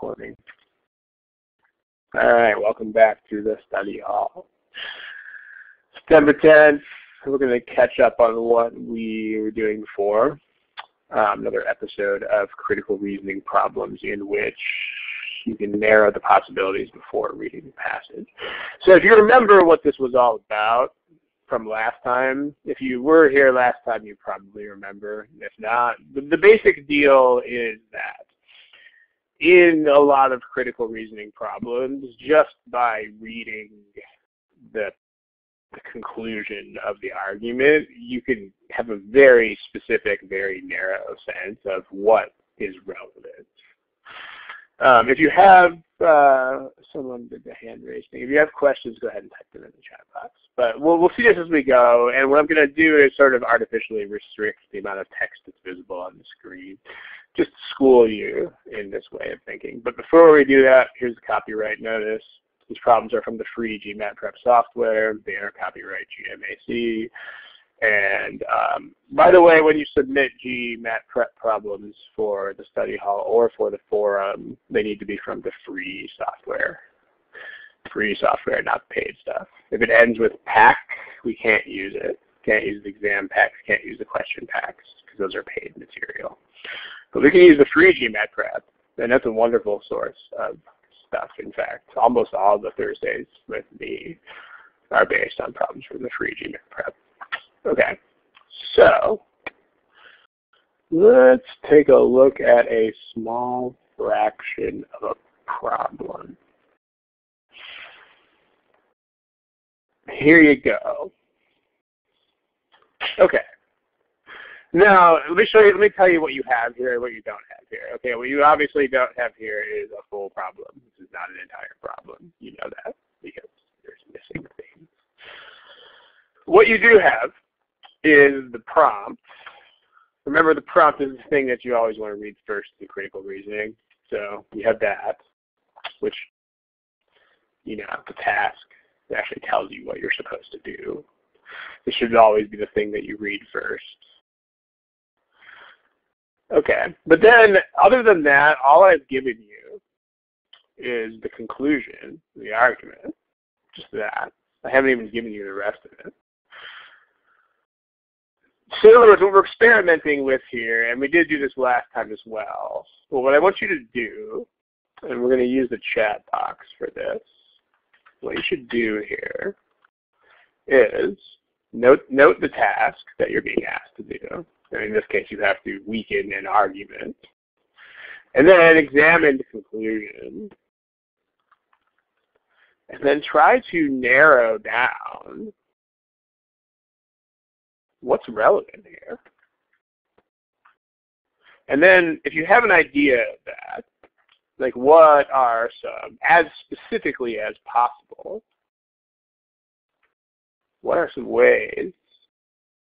recording. All right, welcome back to the study hall. September 10th, we're going to catch up on what we were doing before. Um, another episode of critical reasoning problems in which you can narrow the possibilities before reading the passage. So if you remember what this was all about from last time, if you were here last time, you probably remember. If not, the, the basic deal is that in a lot of critical reasoning problems, just by reading the the conclusion of the argument, you can have a very specific, very narrow sense of what is relevant. Um, if you have, uh, someone did the hand raise thing. If you have questions, go ahead and type them in the chat box. But we'll, we'll see this as we go. And what I'm going to do is sort of artificially restrict the amount of text that's visible on the screen, just to school you in this way of thinking. But before we do that, here's the copyright notice. These problems are from the free GMAT prep software. They are copyright GMAC. And um, by the way, when you submit GMAT prep problems for the study hall or for the forum, they need to be from the free software. Free software, not paid stuff. If it ends with PAK, we can't use it. Can't use the exam packs, can't use the question packs, because those are paid material. But we can use the free GMAT prep, and that's a wonderful source of stuff. In fact, almost all the Thursdays with me are based on problems from the free GMAT prep. Okay, so let's take a look at a small fraction of a problem. Here you go. Okay. Now, let me show you, let me tell you what you have here and what you don't have here. Okay, what you obviously don't have here is a full problem. This is not an entire problem. You know that because there's missing things. What you do have is the prompt. Remember the prompt is the thing that you always want to read first in critical reasoning. So you have that, which, you know, the task actually tells you what you're supposed to do. This should always be the thing that you read first. Okay, but then other than that, all I've given you is the conclusion, the argument, just that. I haven't even given you the rest of it. Other words, what we're experimenting with here, and we did do this last time as well, well what I want you to do, and we're going to use the chat box for this, what you should do here is note, note the task that you're being asked to do. And in this case, you have to weaken an argument. And then examine the conclusion. And then try to narrow down what's relevant here. And then if you have an idea of that, like what are some, as specifically as possible, what are some ways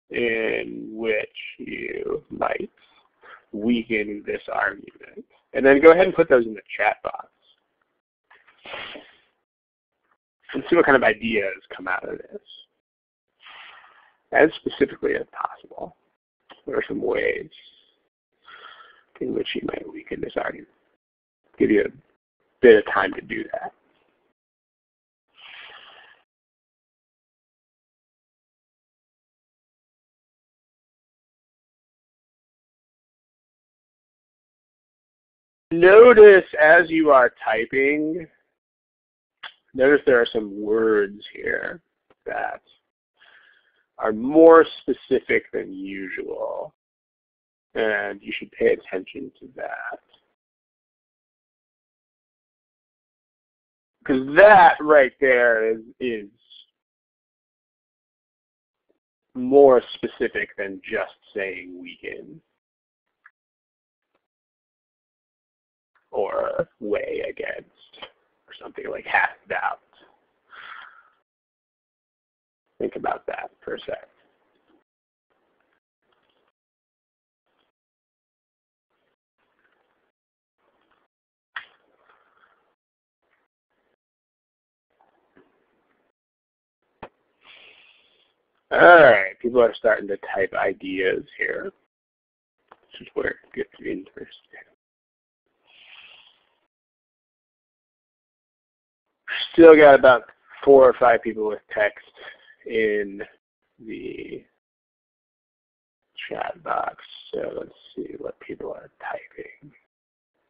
in which you might weaken this argument? And then go ahead and put those in the chat box. And see what kind of ideas come out of this. As specifically as possible. What are some ways in which you might weaken this argument? Give you a bit of time to do that. Notice as you are typing, notice there are some words here that are more specific than usual. And you should pay attention to that. Because that right there is, is more specific than just saying weaken. or weigh against or something like half doubt. Think about that for a sec. All right, people are starting to type ideas here. This is where it gets interesting. Still got about four or five people with text in the chat box. So let's see what people are typing.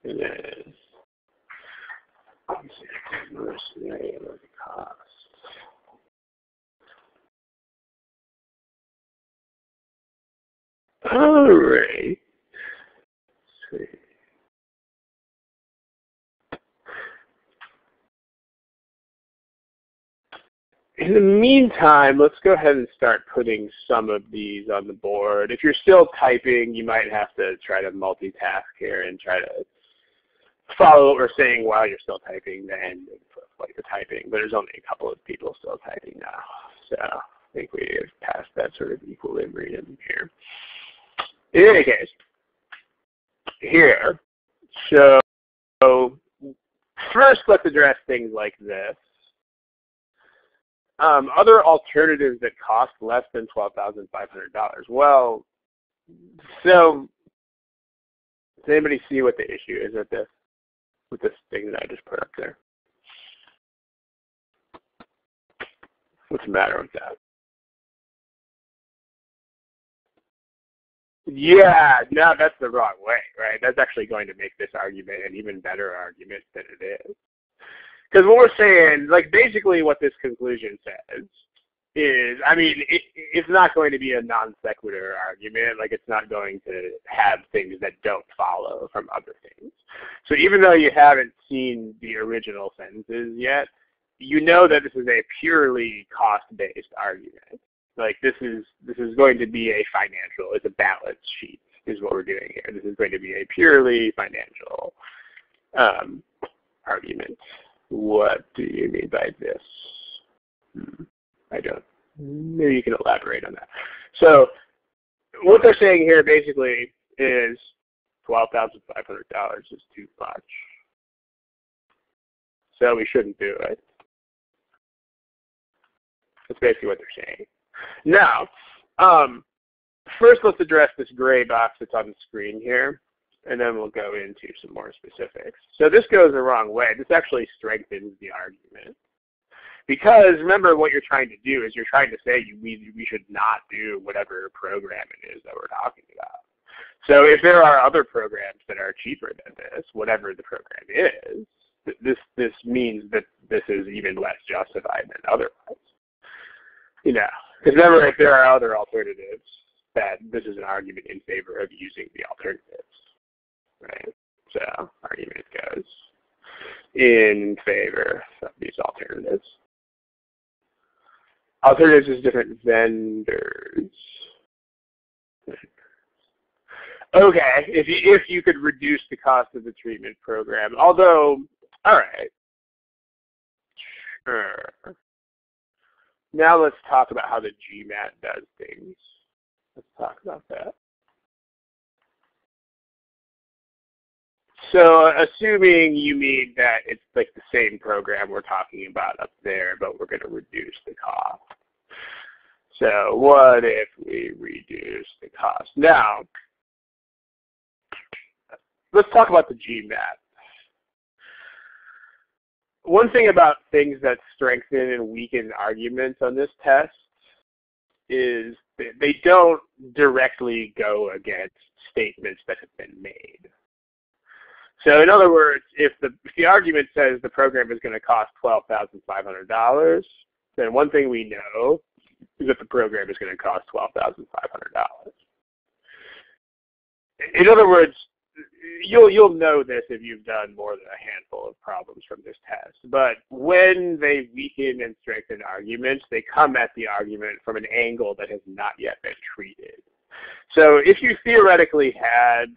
It is mercenary cost. All right. Let's see. In the meantime, let's go ahead and start putting some of these on the board. If you're still typing, you might have to try to multitask here and try to follow what we're saying while you're still typing the end of you're typing. But there's only a couple of people still typing now. So I think we've passed that sort of equilibrium here. In any case, here, so first let's address things like this. Um, other alternatives that cost less than $12,500. Well, so does anybody see what the issue is with this, with this thing that I just put up there? What's the matter with that? Yeah, no, that's the wrong way, right? That's actually going to make this argument an even better argument than it is. Because what we're saying, like basically what this conclusion says is, I mean, it, it's not going to be a non sequitur argument. Like it's not going to have things that don't follow from other things. So even though you haven't seen the original sentences yet, you know that this is a purely cost-based argument. Like this is this is going to be a financial, it's a balance sheet is what we're doing here. This is going to be a purely financial um, argument. What do you mean by this? Hmm, I don't. Maybe you can elaborate on that. So what they're saying here basically is $12,500 is too much. So we shouldn't do it. That's basically what they're saying. Now, um, first let's address this gray box that's on the screen here and then we'll go into some more specifics. So this goes the wrong way. This actually strengthens the argument. Because remember what you're trying to do is you're trying to say you, we, we should not do whatever program it is that we're talking about. So if there are other programs that are cheaper than this, whatever the program is, this this means that this is even less justified than otherwise. You know, because remember if there are other alternatives, that this is an argument in favor of using the alternatives right? So argument goes in favor of these alternatives. Alternatives is different vendors. Okay, if you if you could reduce the cost of the treatment program, although, all right, sure. Now let's talk about how the GMAT does things. Let's talk about that. So assuming you mean that it's like the same program we're talking about up there, but we're going to reduce the cost. So what if we reduce the cost? Now, let's talk about the GMAT. One thing about things that strengthen and weaken arguments on this test is they don't directly go against statements that have been made. So in other words, if the, if the argument says the program is going to cost $12,500, then one thing we know is that the program is going to cost $12,500. In other words, you'll you'll know this if you've done more than a handful of problems from this test. But when they weaken and strengthen arguments, they come at the argument from an angle that has not yet been treated. So if you theoretically had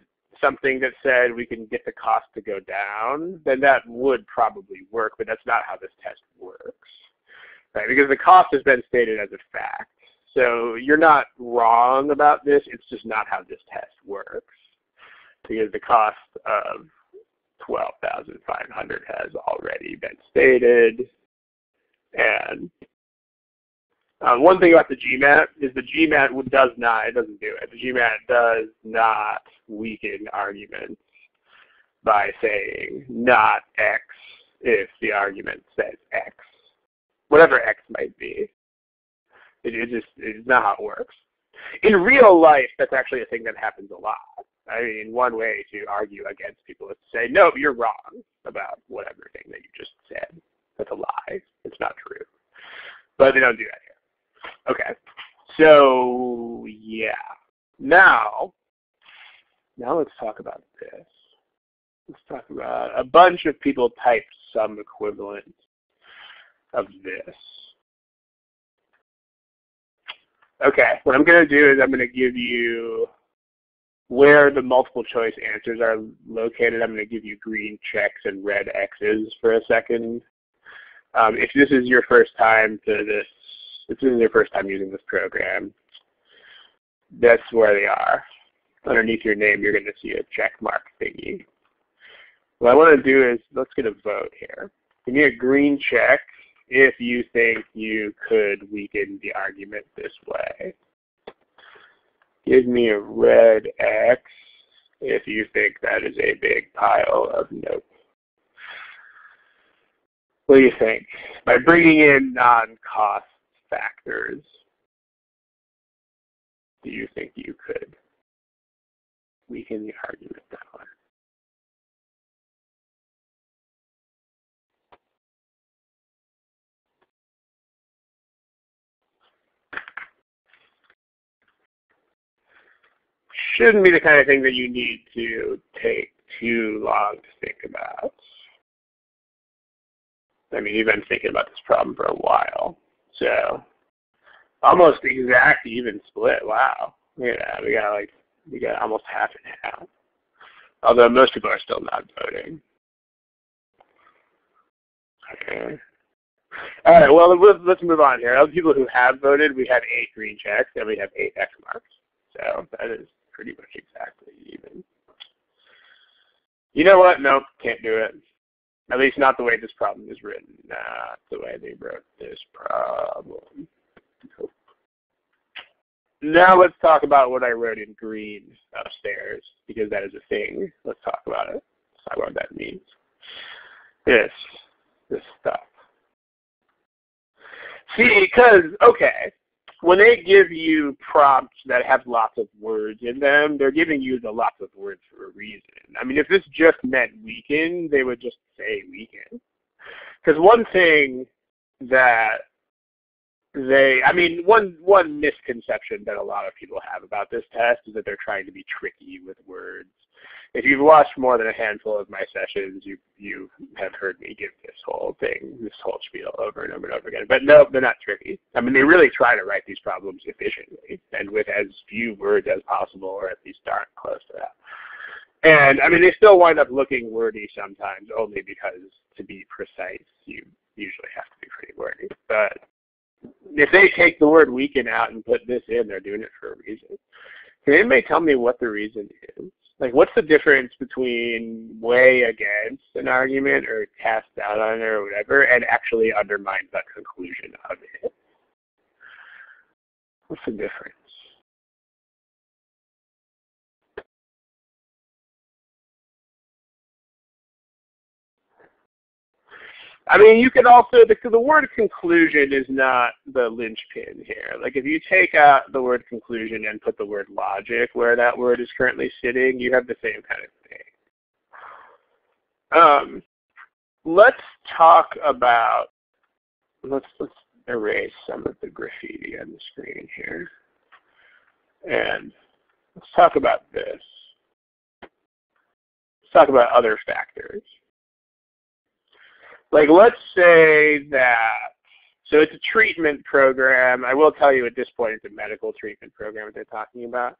something that said we can get the cost to go down, then that would probably work, but that's not how this test works. Right? Because the cost has been stated as a fact. So you're not wrong about this, it's just not how this test works. Because the cost of 12,500 has already been stated. And um, one thing about the GMAT is the GMAT does not, it doesn't do it. The GMAT does not weaken arguments by saying not X if the argument says X, whatever X might be. It, it just it's not how it works. In real life, that's actually a thing that happens a lot. I mean, one way to argue against people is to say, no, you're wrong about whatever thing that you just said. That's a lie. It's not true. But they don't do that. Okay. So, yeah. Now, now let's talk about this. Let's talk about a bunch of people typed some equivalent of this. Okay, what I'm going to do is I'm going to give you where the multiple choice answers are located. I'm going to give you green checks and red X's for a second. Um, if this is your first time to this, this is your first time using this program, that's where they are. Underneath your name, you're going to see a check mark thingy. What I want to do is, let's get a vote here. Give me a green check if you think you could weaken the argument this way. Give me a red X if you think that is a big pile of nope. What do you think? By bringing in non-cost factors, do you think you could weaken the argument that way? shouldn't be the kind of thing that you need to take too long to think about. I mean, you've been thinking about this problem for a while. So, almost exact even split. Wow. Yeah, we got like, we got almost half and half. Although most people are still not voting. Okay. All right, well, let's move on here. Of people who have voted, we have eight green checks and we have eight X marks. So that is pretty much exactly even. You know what? Nope, can't do it. At least not the way this problem is written. Not the way they wrote this problem. Now let's talk about what I wrote in green upstairs, because that is a thing. Let's talk about it. Let's talk about what that means. This, this stuff. See, because, okay, when they give you prompts that have lots of words in them, they're giving you the lots of words for a reason. I mean, if this just meant weekend, they would just say weaken. Because one thing that they, I mean, one one misconception that a lot of people have about this test is that they're trying to be tricky with words if you've watched more than a handful of my sessions, you you have heard me give this whole thing, this whole spiel over and over and over again. But no, they're not tricky. I mean, they really try to write these problems efficiently and with as few words as possible, or at least darn close to that. And I mean, they still wind up looking wordy sometimes, only because to be precise, you usually have to be pretty wordy. But if they take the word weaken out and put this in, they're doing it for a reason. Can anybody tell me what the reason is? Like, what's the difference between weigh against an argument or cast doubt on it or whatever and actually undermines the conclusion of it? What's the difference? I mean, you can also, the, the word conclusion is not the linchpin here. Like if you take out the word conclusion and put the word logic where that word is currently sitting, you have the same kind of thing. Um, let's talk about, let's, let's erase some of the graffiti on the screen here. And let's talk about this. Let's talk about other factors. Like let's say that, so it's a treatment program. I will tell you at this point it's a medical treatment program that they're talking about.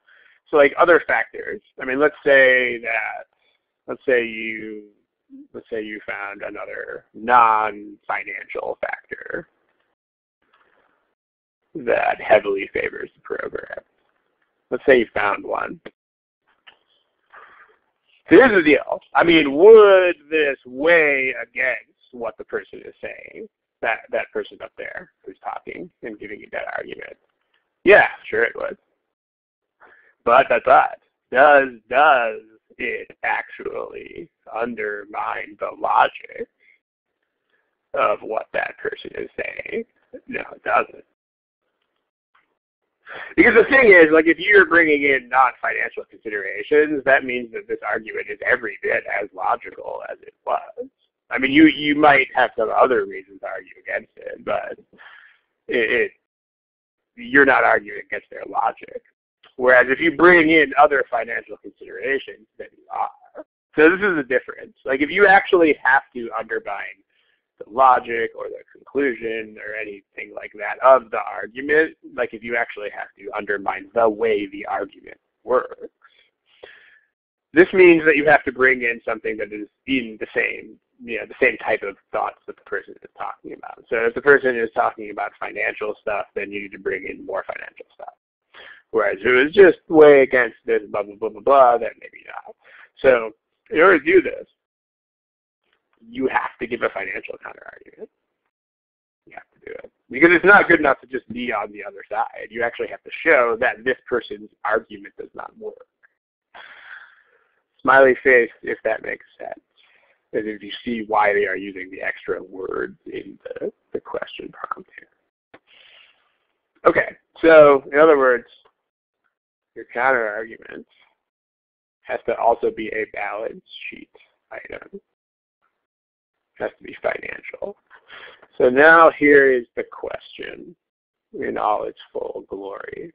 So like other factors. I mean, let's say that, let's say you, let's say you found another non-financial factor that heavily favors the program. Let's say you found one. Here's the deal. I mean, would this weigh against what the person is saying, that, that person up there who's talking and giving you that argument. Yeah, sure it would. But, but, but, does, does it actually undermine the logic of what that person is saying. No, it doesn't. Because the thing is, like, if you're bringing in non-financial considerations, that means that this argument is every bit as logical as it was. I mean, you you might have some other reasons to argue against it, but it, it you're not arguing against their logic. Whereas if you bring in other financial considerations, then you are. So this is the difference. Like if you actually have to undermine the logic or the conclusion or anything like that of the argument, like if you actually have to undermine the way the argument works, this means that you have to bring in something that is in the same, you know, the same type of thoughts that the person is talking about. So if the person is talking about financial stuff, then you need to bring in more financial stuff. Whereas if it was just weigh against this, blah, blah, blah, blah, blah, then maybe not. So in order to do this, you have to give a financial counter argument. You have to do it. Because it's not good enough to just be on the other side. You actually have to show that this person's argument does not work. Smiley face if that makes sense. And if you see why they are using the extra words in the, the question prompt here. Okay, so in other words, your counter argument has to also be a balance sheet item has to be financial. So now here is the question in all its full glory.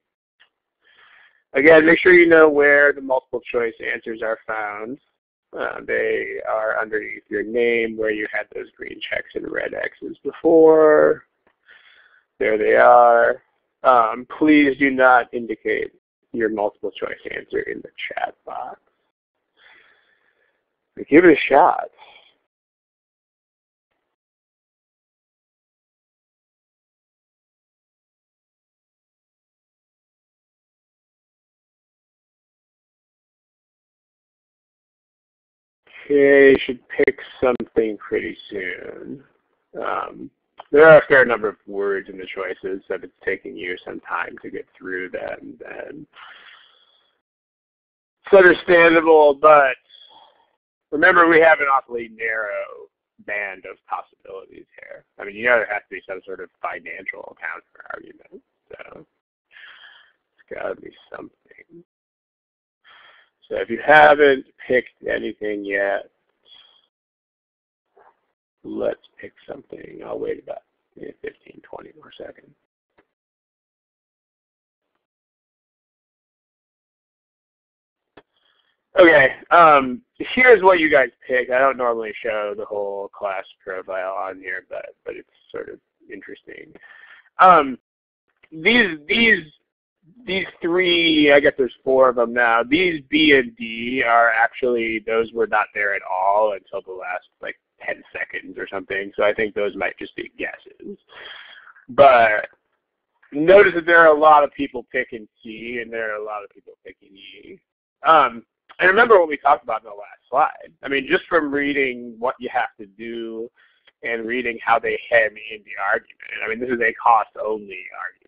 Again, make sure you know where the multiple choice answers are found. Uh, they are underneath your name where you had those green checks and red X's before. There they are. Um, please do not indicate your multiple choice answer in the chat box. Give it a shot. Okay, should pick something pretty soon. Um, there are a fair number of words in the choices, so it's taking you some time to get through them, And it's understandable, but remember we have an awfully narrow band of possibilities here. I mean, you know there has to be some sort of financial account counter argument, so it's got to be something. So if you haven't picked anything yet, let's pick something. I'll wait about 15, 20 more seconds. Okay, um, here's what you guys pick. I don't normally show the whole class profile on here, but but it's sort of interesting. Um, these these these three, I guess there's four of them now. These B and D are actually, those were not there at all until the last like 10 seconds or something. So I think those might just be guesses. But notice that there are a lot of people picking C and there are a lot of people picking E. Um, and remember what we talked about in the last slide. I mean, just from reading what you have to do and reading how they hem in the argument. I mean, this is a cost-only argument.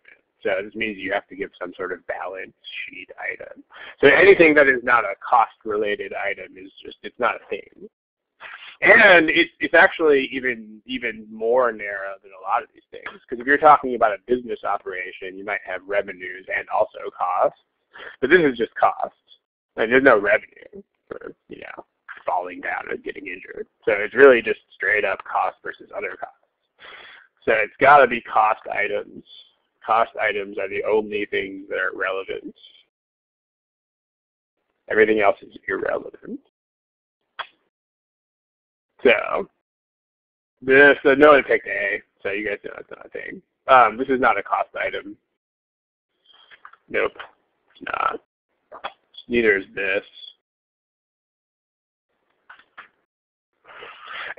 So this means you have to give some sort of balance sheet item. So anything that is not a cost-related item is just, it's not a thing. And it's, it's actually even, even more narrow than a lot of these things. Because if you're talking about a business operation, you might have revenues and also costs. But this is just costs. And there's no revenue for, you know, falling down and getting injured. So it's really just straight up cost versus other costs. So it's got to be cost items cost items are the only things that are relevant. Everything else is irrelevant. So, this, so no one picked A, so you guys know it's not a thing. Um, this is not a cost item. Nope, it's not. Neither is this.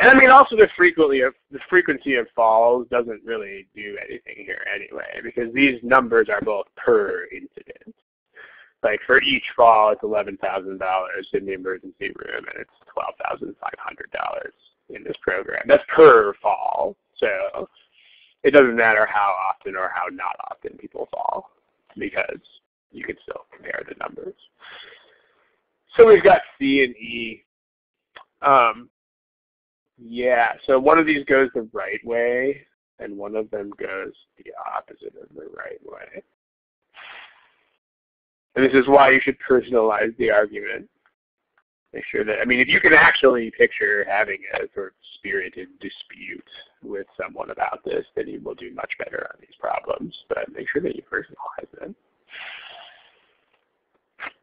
And I mean, also the frequently of the frequency of falls doesn't really do anything here anyway, because these numbers are both per incident. Like for each fall, it's eleven thousand dollars in the emergency room, and it's twelve thousand five hundred dollars in this program. That's per fall, so it doesn't matter how often or how not often people fall, because you can still compare the numbers. So we've got C and E. Um, Yeah, so one of these goes the right way, and one of them goes the opposite of the right way. And this is why you should personalize the argument. Make sure that, I mean, if you can actually picture having a sort of spirited dispute with someone about this, then you will do much better on these problems. But make sure that you personalize them.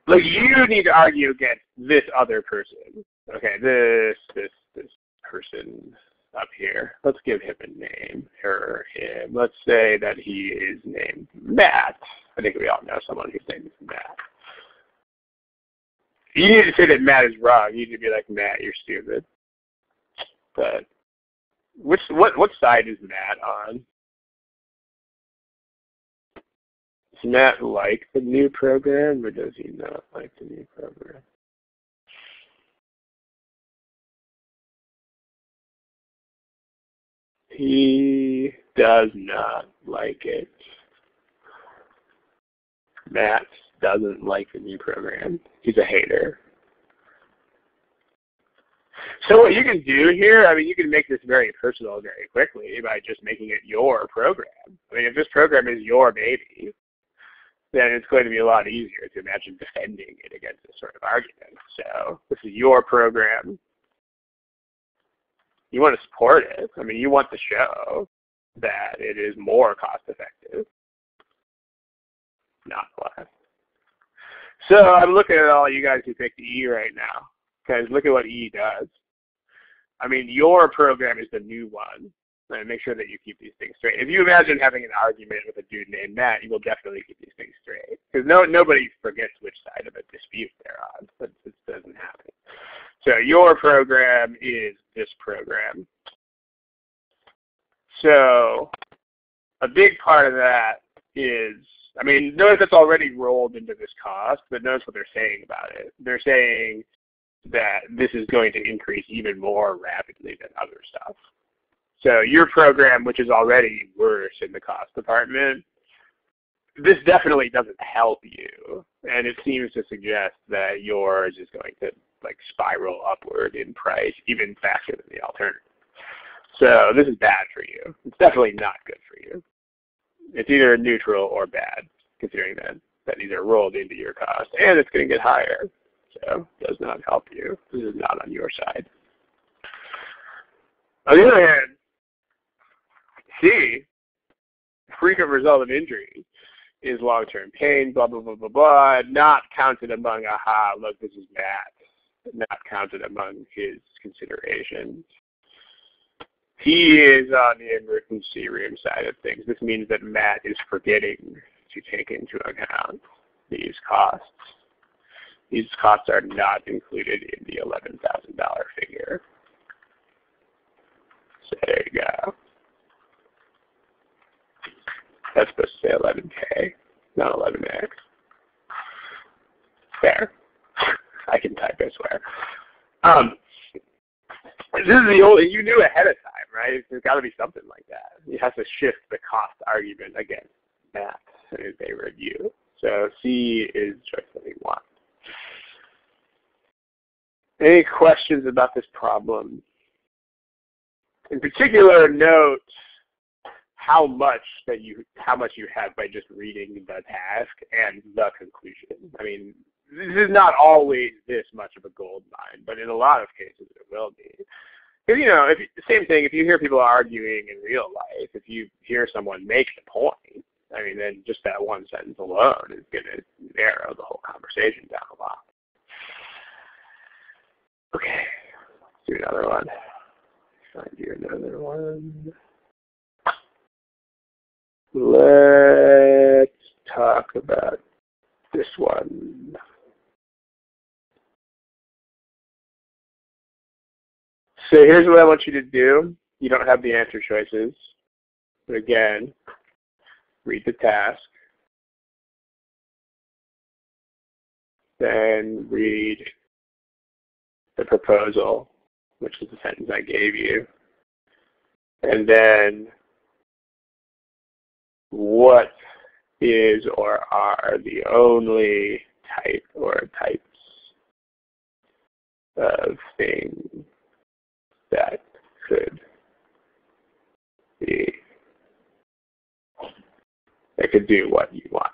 Like you need to argue against this other person. Okay, this, this, this person up here. Let's give him a name, her, him. Let's say that he is named Matt. I think we all know someone whose name is Matt. You need to say that Matt is wrong. You need to be like, Matt, you're stupid. But which what what side is Matt on? Does Matt like the new program or does he not like the new program? He does not like it. Matt doesn't like the new program. He's a hater. So what you can do here, I mean, you can make this very personal very quickly by just making it your program. I mean, if this program is your baby, then it's going to be a lot easier to imagine defending it against this sort of argument. So this is your program. You want to support it. I mean, you want to show that it is more cost effective, not less. So I'm looking at all you guys who picked E right now. Because look at what E does. I mean, your program is the new one. And make sure that you keep these things straight. If you imagine having an argument with a dude named Matt, you will definitely keep these things straight. Because no, nobody forgets which side of a dispute they're on. But this doesn't happen. So your program is this program. So a big part of that is I mean, notice it's already rolled into this cost, but notice what they're saying about it. They're saying that this is going to increase even more rapidly than other stuff. So your program, which is already worse in the cost department, this definitely doesn't help you. And it seems to suggest that yours is going to like spiral upward in price even faster than the alternative. So this is bad for you. It's definitely not good for you it's either neutral or bad, considering that that these are rolled into your cost, and it's going to get higher. So it does not help you. This is not on your side. On the other hand, C, frequent result of injury is long-term pain, blah, blah, blah, blah, blah, not counted among, aha, look, this is bad, not counted among his considerations. He is on the emergency room side of things. This means that Matt is forgetting to take into account these costs. These costs are not included in the $11,000 figure. So there you go. That's supposed to say 11K, not 11X. There. I can type, I swear. Um, this is the only, you knew ahead of time, right? There's got to be something like that. You have to shift the cost argument against that favor of you. So C is choice that we want. Any questions about this problem? In particular, note how much that you how much you have by just reading the task and the conclusion. I mean, this is not always this much of a gold mine, but in a lot of cases it will be. Because you know, if same thing. If you hear people arguing in real life, if you hear someone make the point, I mean, then just that one sentence alone is going to narrow the whole conversation down a lot. Okay, let's do another one. Find you another one. Let's talk about this one. So here's what I want you to do. You don't have the answer choices. But again, read the task. Then read the proposal, which is the sentence I gave you. And then what is or are the only type or types of things that could be. It could do what you want.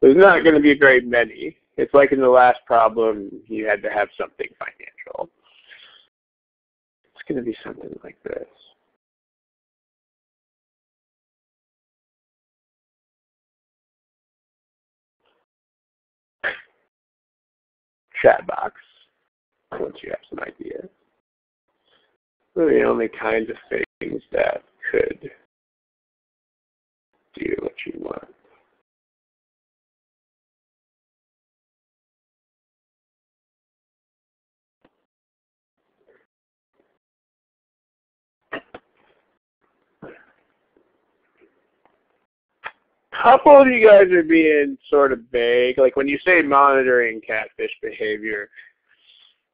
There's not going to be a very many. It's like in the last problem, you had to have something financial. It's going to be something like this. Chat box, once you have some ideas. the only kinds of things that could do what you want. Couple of you guys are being sort of vague. Like when you say monitoring catfish behavior,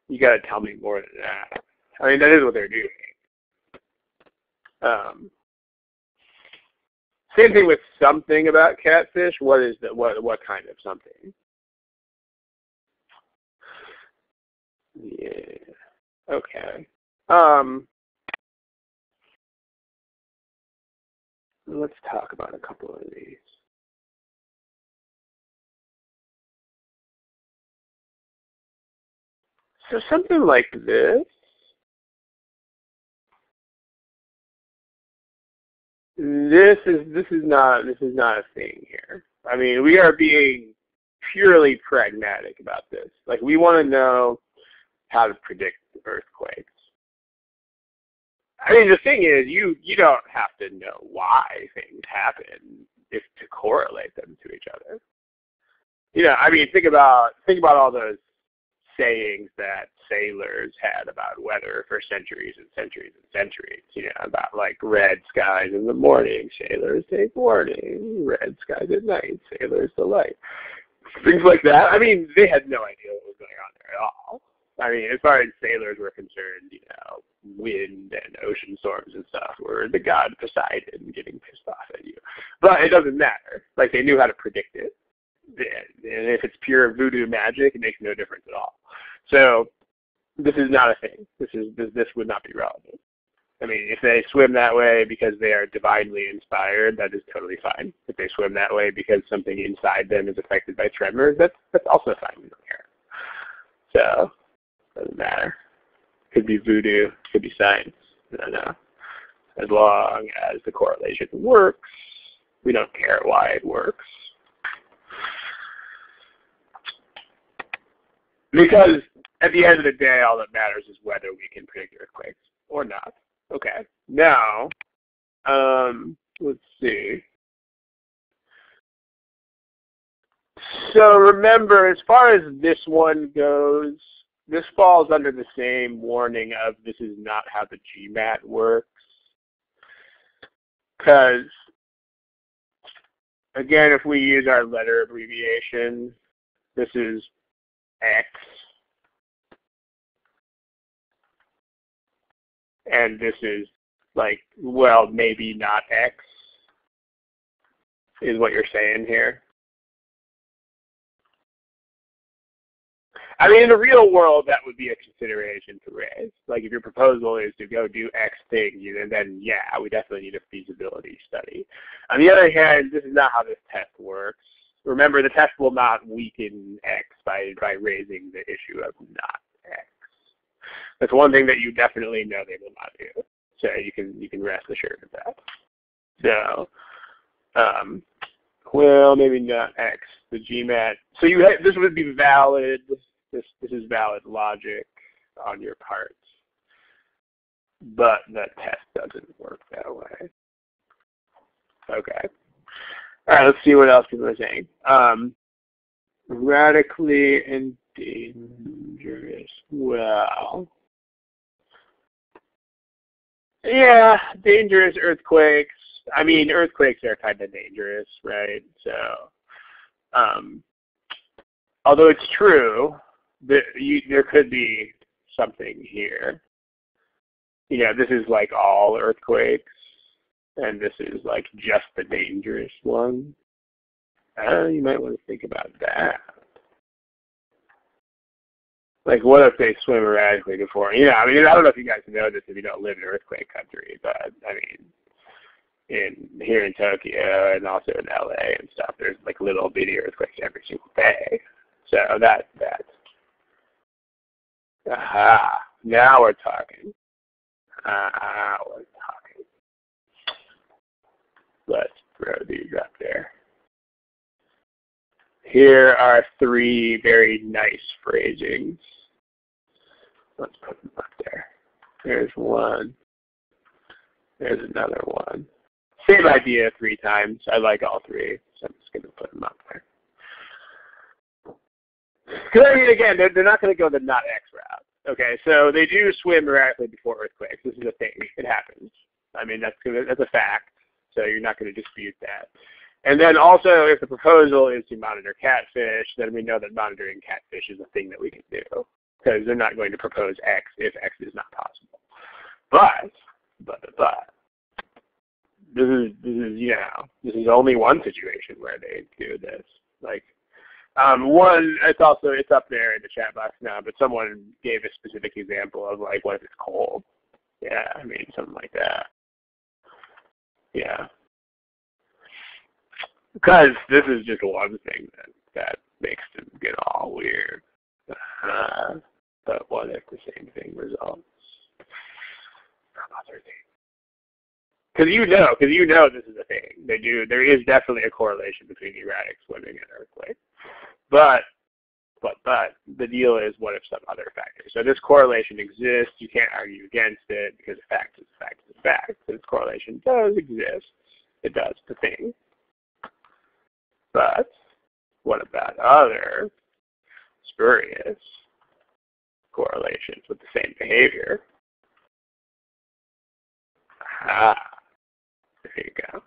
you got to tell me more than that. I mean, that is what they're doing. Um, same thing with something about catfish. What is the what what kind of something? Yeah. Okay. Um, let's talk about a couple of these. So something like this. This is this is not this is not a thing here. I mean, we are being purely pragmatic about this. Like we want to know how to predict earthquakes. I mean, the thing is, you you don't have to know why things happen if to correlate them to each other. You know, I mean, think about think about all those sayings that sailors had about weather for centuries and centuries and centuries. You know, about like red skies in the morning, sailors take warning. Red skies at night, sailors delight. Things like that. I mean, they had no idea what was going on there at all. I mean, as far as sailors were concerned, you know, wind and ocean storms and stuff were the god Poseidon getting pissed off at you. But it doesn't matter. Like they knew how to predict it. And if it's pure voodoo magic, it makes no difference at all. So this is not a thing. This is this, this would not be relevant. I mean, if they swim that way because they are divinely inspired, that is totally fine. If they swim that way because something inside them is affected by tremors, that's that's also fine. We don't care. So it doesn't matter. Could be voodoo, could be science. I don't know. As long as the correlation works, we don't care why it works. Because at the end of the day, all that matters is whether we can predict earthquakes or not. Okay. Now, um, let's see. So remember, as far as this one goes, this falls under the same warning of this is not how the GMAT works. Because, again, if we use our letter abbreviation, this is X. And this is like, well, maybe not X, is what you're saying here. I mean, in the real world, that would be a consideration to raise. Like, if your proposal is to go do X thing, then, then yeah, we definitely need a feasibility study. On the other hand, this is not how this test works. Remember, the test will not weaken X by, by raising the issue of not X. That's one thing that you definitely know they will not do. So you can you can rest assured of that. So, um, well, maybe not X, the GMAT. So you this would be valid this this is valid logic on your part. But the test doesn't work that way. Okay. All right, let's see what else people are saying. Um, radically dangerous. Well, yeah, dangerous earthquakes. I mean, earthquakes are kind of dangerous, right? So, um, although it's true that you, there could be something here. You know, this is like all earthquakes, and this is like just the dangerous one. Uh, you might want to think about that. Like what if they swim erratically before? You know, I mean, I don't know if you guys know this if you don't live in earthquake country, but I mean, in here in Tokyo and also in LA and stuff, there's like little bitty earthquakes every single day. So that that. Aha! Now we're talking. Ah, we're talking. Let's throw these up there. Here are three very nice phrasings. Let's put them up there. There's one. There's another one. Same idea three times. I like all three, so I'm just going to put them up there. Because I mean, again, they're, they're not going to go the not X route. Okay, so they do swim erratically before earthquakes. This is a thing. It happens. I mean, that's gonna, that's a fact. So you're not going to dispute that. And then also, if the proposal is to monitor catfish, then we know that monitoring catfish is a thing that we can do because they're not going to propose X if X is not possible. But, but, but, this is, this is, you know, this is only one situation where they do this. Like, um, one, it's also, it's up there in the chat box now, but someone gave a specific example of like, what if it's cold? Yeah, I mean, something like that. Yeah. Because this is just one thing that, that makes them get all weird. Uh, but what if the same thing results from other things? Because you know, because you know this is a thing. They do. There is definitely a correlation between erratic swimming and earthquake. But, but, but the deal is, what if some other factor? So this correlation exists. You can't argue against it because the fact is a fact is a fact. This correlation does exist. It does the thing. But what about other spurious correlations with the same behavior? Ah, there you go.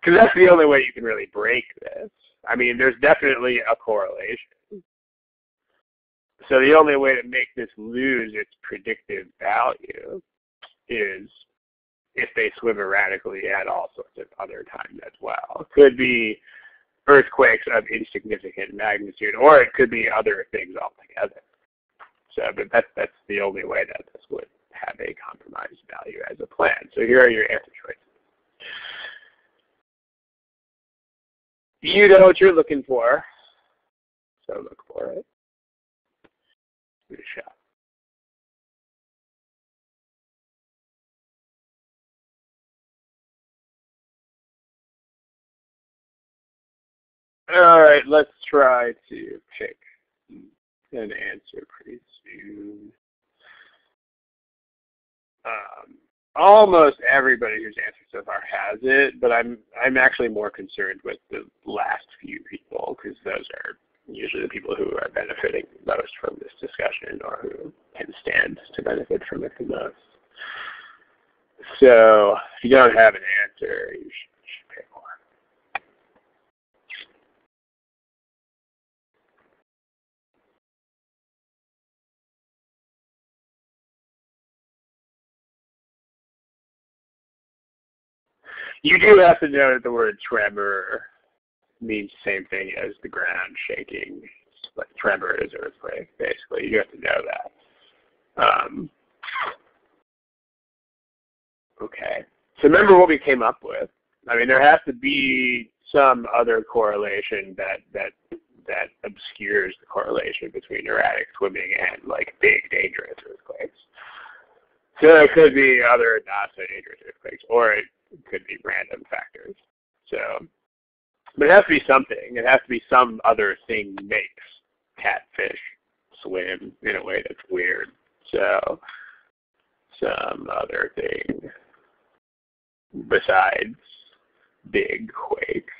Because that's the only way you can really break this. I mean, there's definitely a correlation. So the only way to make this lose its predictive value is if they swim erratically at all sorts of other times as well. Could be earthquakes of insignificant magnitude, or it could be other things altogether. So, but that's that's the only way that this would have a compromised value as a plan. So here are your answer choices. You know what you're looking for, so look for it. Give it a shot. All right, let's try to pick an answer pretty soon. Um, almost everybody who's answered so far has it, but I'm I'm actually more concerned with the last few people because those are usually the people who are benefiting most from this discussion or who can stand to benefit from it the most. So if you don't have an answer, you should You do have to know that the word tremor means the same thing as the ground shaking. Like tremor is earthquake, basically. You have to know that. Um, okay. So remember what we came up with. I mean, there has to be some other correlation that that that obscures the correlation between erratic swimming and like big dangerous earthquakes. So there could be other not so dangerous earthquakes, or it could be random factors. So, but it has to be something. It has to be some other thing makes catfish swim in a way that's weird. So, some other thing besides big quakes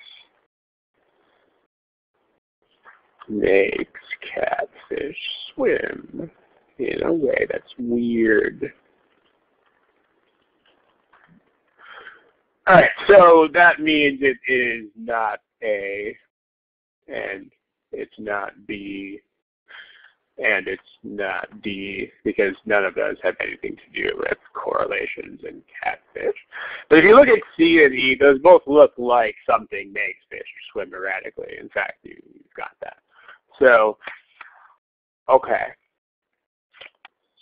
makes catfish swim in a way that's weird. All right, so that means it is not A, and it's not B, and it's not D, because none of those have anything to do with correlations in catfish. But if you look at C and E, those both look like something makes fish swim erratically. In fact, you, have got that. So Okay.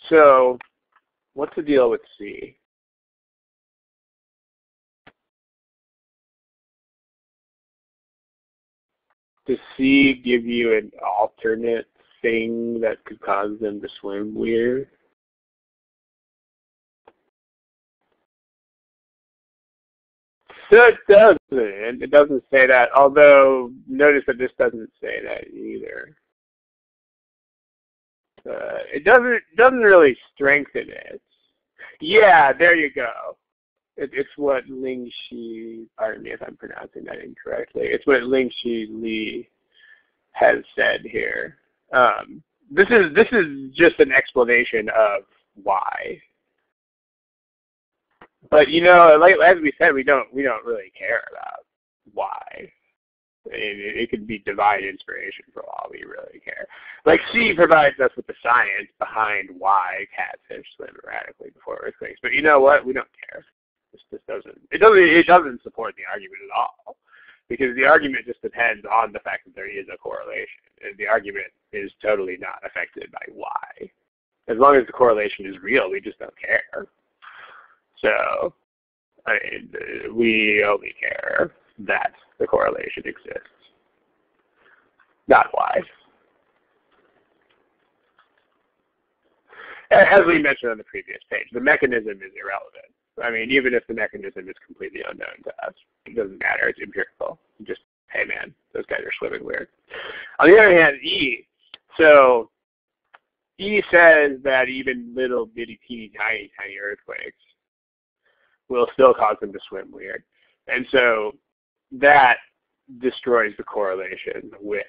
So, what's the deal with C? Does C give you an alternate thing that could cause them to swim weird? So it doesn't. It doesn't say that, although notice that this doesn't say that either. Uh, it doesn't doesn't really strengthen it. Yeah, there you go. It, it's what Ling Shi, pardon me if I'm pronouncing that incorrectly. It's what Ling Shi Li has said here. Um, this is this is just an explanation of why. But you know, like as we said, we don't we don't really care about why. It, it could be divine inspiration for all we really care. Like C provides us with the science behind why catfish swim erratically before earthquakes. But you know what? We don't care. This doesn't it doesn't it doesn't support the argument at all. Because the argument just depends on the fact that there is a correlation. And the argument is totally not affected by why. As long as the correlation is real, we just don't care. So I mean, we only care that the correlation exists, not why. As we mentioned on the previous page, the mechanism is irrelevant. I mean, even if the mechanism is completely unknown to us, it doesn't matter. It's empirical. Just, hey man, those guys are swimming weird. On the other hand, E, so E says that even little bitty teeny tiny tiny earthquakes will still cause them to swim weird. And so that destroys the correlation with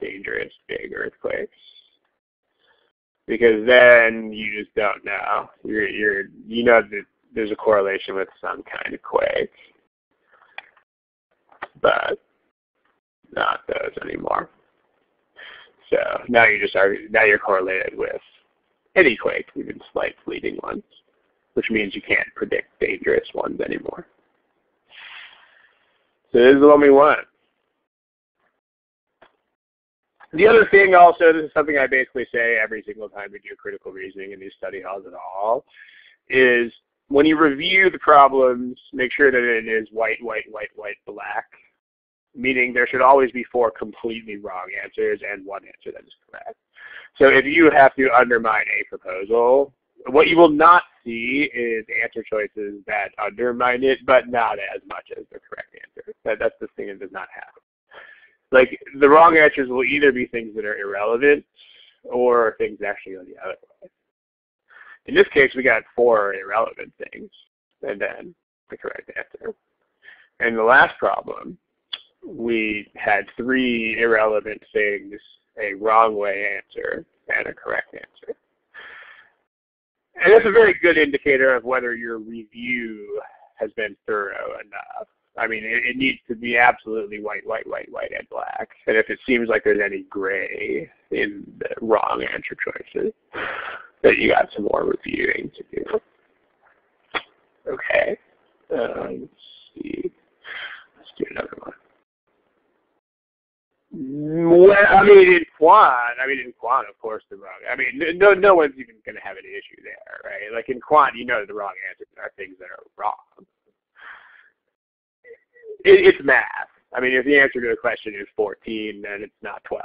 dangerous big earthquakes. Because then you just don't know. You're you're you know that there's a correlation with some kind of quake. But not those anymore. So now you just now you're correlated with any quake, even slight fleeting ones, which means you can't predict dangerous ones anymore. So this is the one we want. The other thing also, this is something I basically say every single time we do critical reasoning in these study halls at all, is when you review the problems, make sure that it is white, white, white, white, black, meaning there should always be four completely wrong answers and one answer that is correct. So if you have to undermine a proposal, what you will not see is answer choices that undermine it, but not as much as the correct answer. That, that's the thing that does not happen. Like, the wrong answers will either be things that are irrelevant or things that actually go the other way. In this case, we got four irrelevant things, and then the correct answer. And the last problem, we had three irrelevant things, a wrong way answer, and a correct answer. And that's a very good indicator of whether your review has been thorough enough. I mean, it, it, needs to be absolutely white, white, white, white, and black. And if it seems like there's any gray in the wrong answer choices, that you got some more reviewing to do. Okay. Um, let's see. Let's do another one. Well, I mean, in quant, I mean, in quant, of course, the wrong. I mean, no, no one's even going to have an issue there, right? Like in quant, you know, the wrong answers are things that are wrong. It, it's math. I mean, if the answer to a question is 14, then it's not 12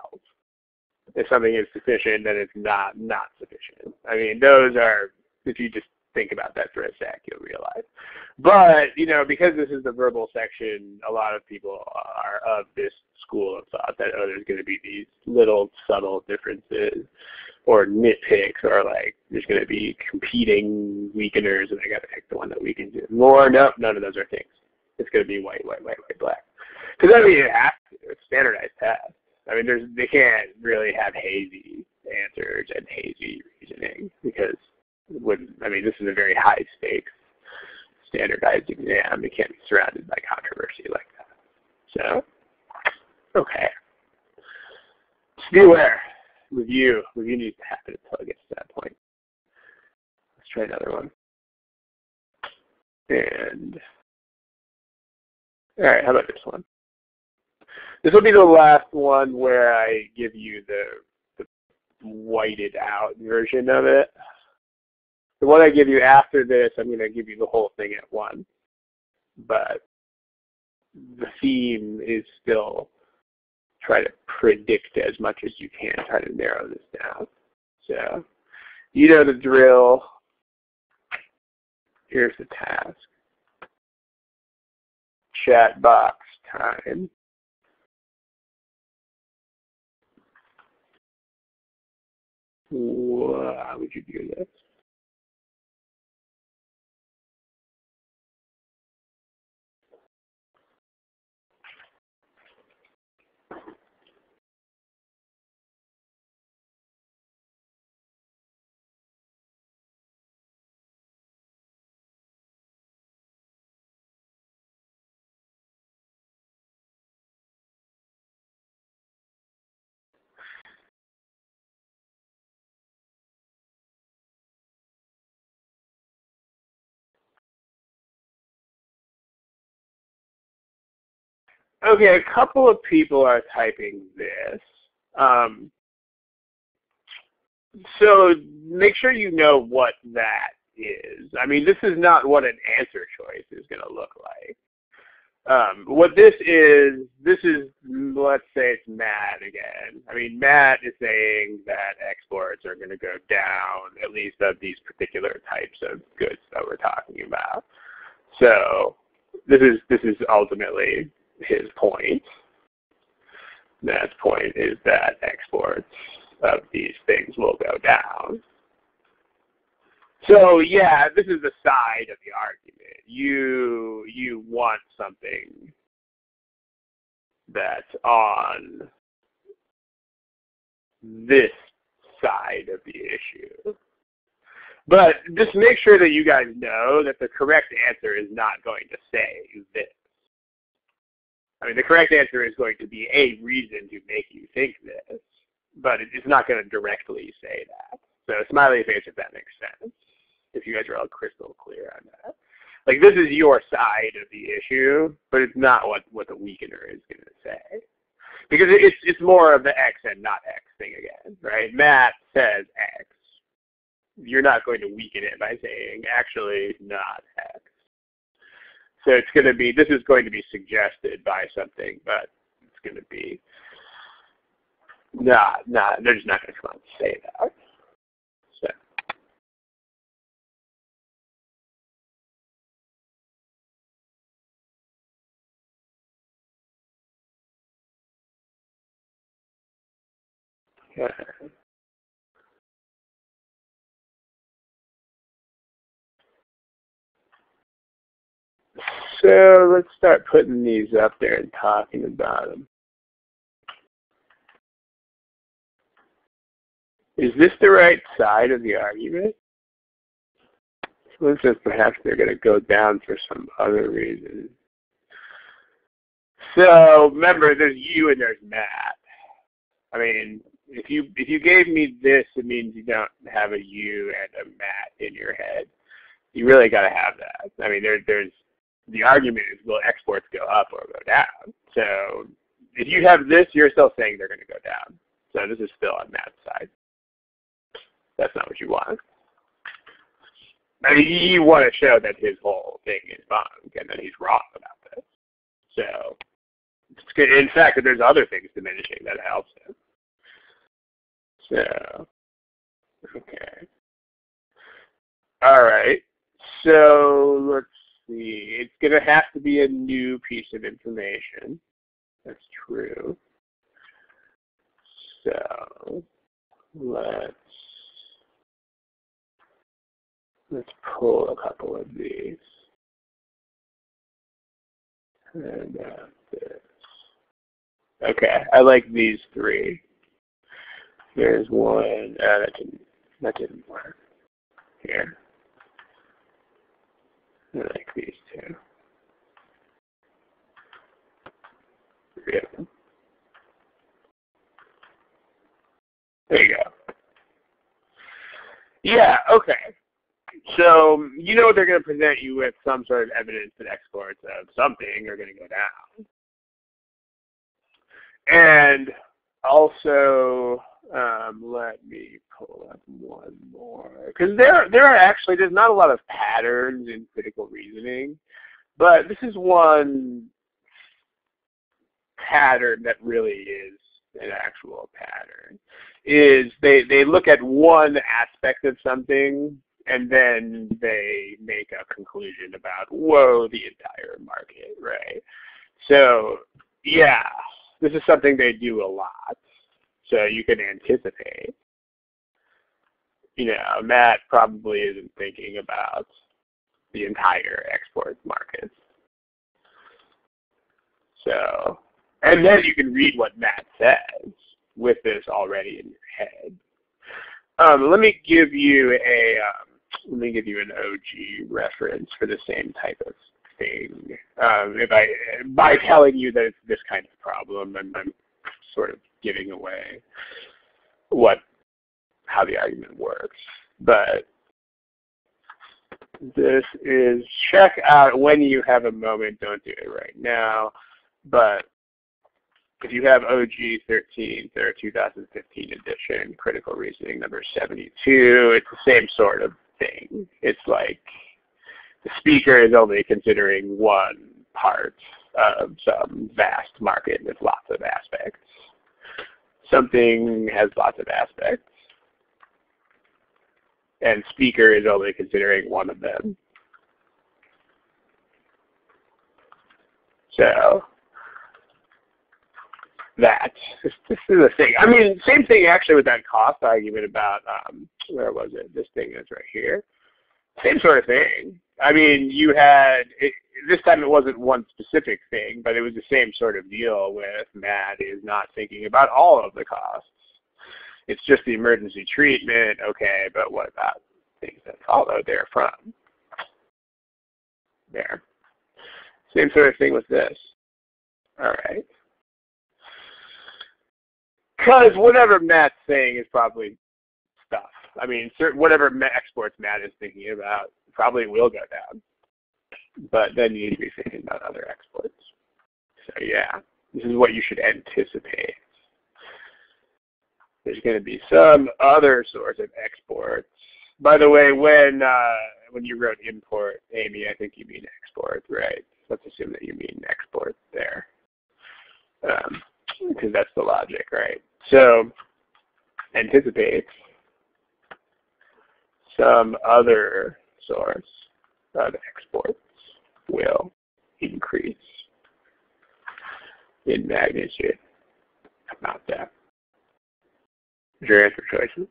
if something is sufficient, then it's not not sufficient. I mean, those are if you just think about that for a sec, you'll realize. But you know, because this is the verbal section, a lot of people are of this school of thought that oh, there's going to be these little subtle differences or nitpicks or like there's going to be competing weakeners and I got to pick the one that weakens it more. No, none of those are things. It's going to be white, white, white, white, black. Because I mean, it has to. It's standardized test. I mean, there's they can't really have hazy answers and hazy reasoning because when I mean this is a very high stakes standardized exam. It can't be surrounded by controversy like that. So, okay. Just be aware. Review. Review needs to happen until it gets to that point. Let's try another one. And all right, how about this one? This will be the last one where I give you the, the whited out version of it. The one I give you after this, I'm going to give you the whole thing at once. But the theme is still try to predict as much as you can, try to narrow this down. So you know the drill. Here's the task. Chat box time. How would you do this? Okay, a couple of people are typing this. Um, so make sure you know what that is. I mean, this is not what an answer choice is going to look like. Um, what this is, this is, let's say it's Matt again. I mean, Matt is saying that exports are going to go down, at least of these particular types of goods that we're talking about. So this is, this is ultimately his point. Matt's point is that exports of these things will go down. So yeah, this is the side of the argument. You you want something that's on this side of the issue. But just make sure that you guys know that the correct answer is not going to say this. I mean, the correct answer is going to be a reason to make you think this, but it's not going to directly say that. So smiley face if that makes sense, if you guys are all crystal clear on that. Like this is your side of the issue, but it's not what, what the weakener is going to say. Because it's, it's more of the X and not X thing again, right? Matt says X. You're not going to weaken it by saying actually not X. So it's going to be, this is going to be suggested by something, but it's going to be, nah, nah, they're just not going to come out and say that. So. Okay. So let's start putting these up there and talking about them. Is this the right side of the argument? Someone says perhaps they're going to go down for some other reason. So remember, there's you and there's Matt. I mean, if you if you gave me this, it means you don't have a you and a Matt in your head. You really got to have that. I mean, there there's the argument is will exports go up or go down? So if you have this, you're still saying they're going to go down. So this is still on Matt's side. That's not what you want. I mean, you want to show that his whole thing is bunk and that he's wrong about this. So, in fact, there's other things diminishing that helps him. So, okay. All right. So let's see. It's going to have to be a new piece of information. That's true. So let's let's pull a couple of these. And this. Okay, I like these three. There's one. Uh, that didn't that didn't work. Here. I like these two. Three of them. There you go. Yeah, okay. So you know they're going to present you with some sort of evidence that exports of something are going to go down. And also, Um, let me pull up one more because there there are actually there's not a lot of patterns in critical reasoning, but this is one pattern that really is an actual pattern. Is they they look at one aspect of something and then they make a conclusion about whoa the entire market, right? So yeah, this is something they do a lot. So you can anticipate. You know, Matt probably isn't thinking about the entire export market. So, and then you can read what Matt says with this already in your head. Um, let me give you a um, let me give you an OG reference for the same type of thing. Um, if I by telling you that it's this kind of problem, I'm, I'm sort of giving away what how the argument works. But this is check out when you have a moment. Don't do it right now. But if you have OG 13, their 2015 edition, Critical Reasoning number 72, it's the same sort of thing. It's like the speaker is only considering one part of some vast market with lots of aspects. Something has lots of aspects, and speaker is only considering one of them. So that this, is a thing. I mean, same thing actually with that cost argument about um, where was it? This thing is right here. Same sort of thing. I mean, you had it, this time it wasn't one specific thing, but it was the same sort of deal with Matt is not thinking about all of the costs. It's just the emergency treatment, okay, but what about things that follow therefrom? There. Same sort of thing with this. All right. Because whatever Matt's saying is probably stuff. I mean, certain, whatever exports Matt is thinking about probably will go down. But then you need to be thinking about other exports. So yeah, this is what you should anticipate. There's going to be some other source of exports. By the way, when uh, when you wrote import, Amy, I think you mean export, right? Let's assume that you mean export there. Um, because that's the logic, right? So anticipate some other source of exports will increase in magnitude about that. Is your answer choices?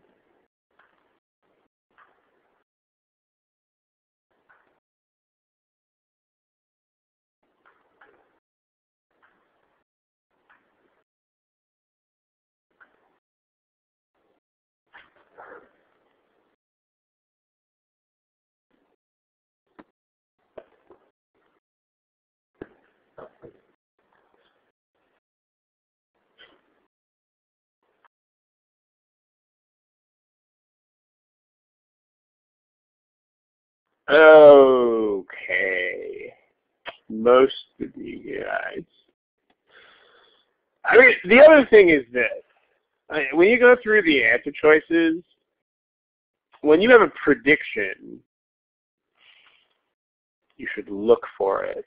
Okay. Most of you guys. I mean, the other thing is this. When you go through the answer choices, when you have a prediction, you should look for it.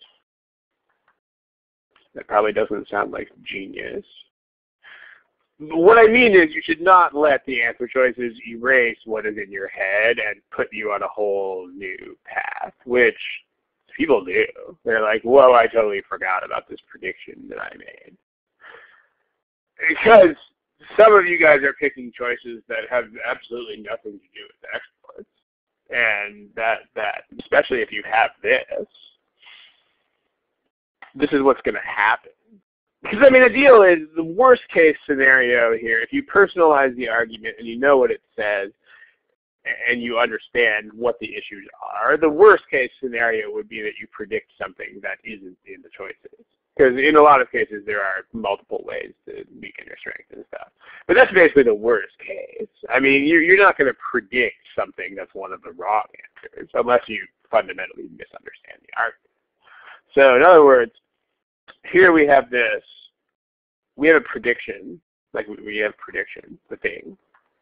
That probably doesn't sound like genius. What I mean is you should not let the answer choices erase what is in your head and put you on a whole new path, which people do. They're like, whoa, I totally forgot about this prediction that I made. Because some of you guys are picking choices that have absolutely nothing to do with exports. And that, that especially if you have this, this is what's going to happen. Because I mean, the deal is the worst case scenario here. If you personalize the argument and you know what it says, and you understand what the issues are, the worst case scenario would be that you predict something that isn't in the choices. Because in a lot of cases, there are multiple ways to weaken your strength and stuff. But that's basically the worst case. I mean, you're, you're not going to predict something that's one of the wrong answers unless you fundamentally misunderstand the argument. So in other words, here we have this, we have a prediction Like we have prediction, the thing.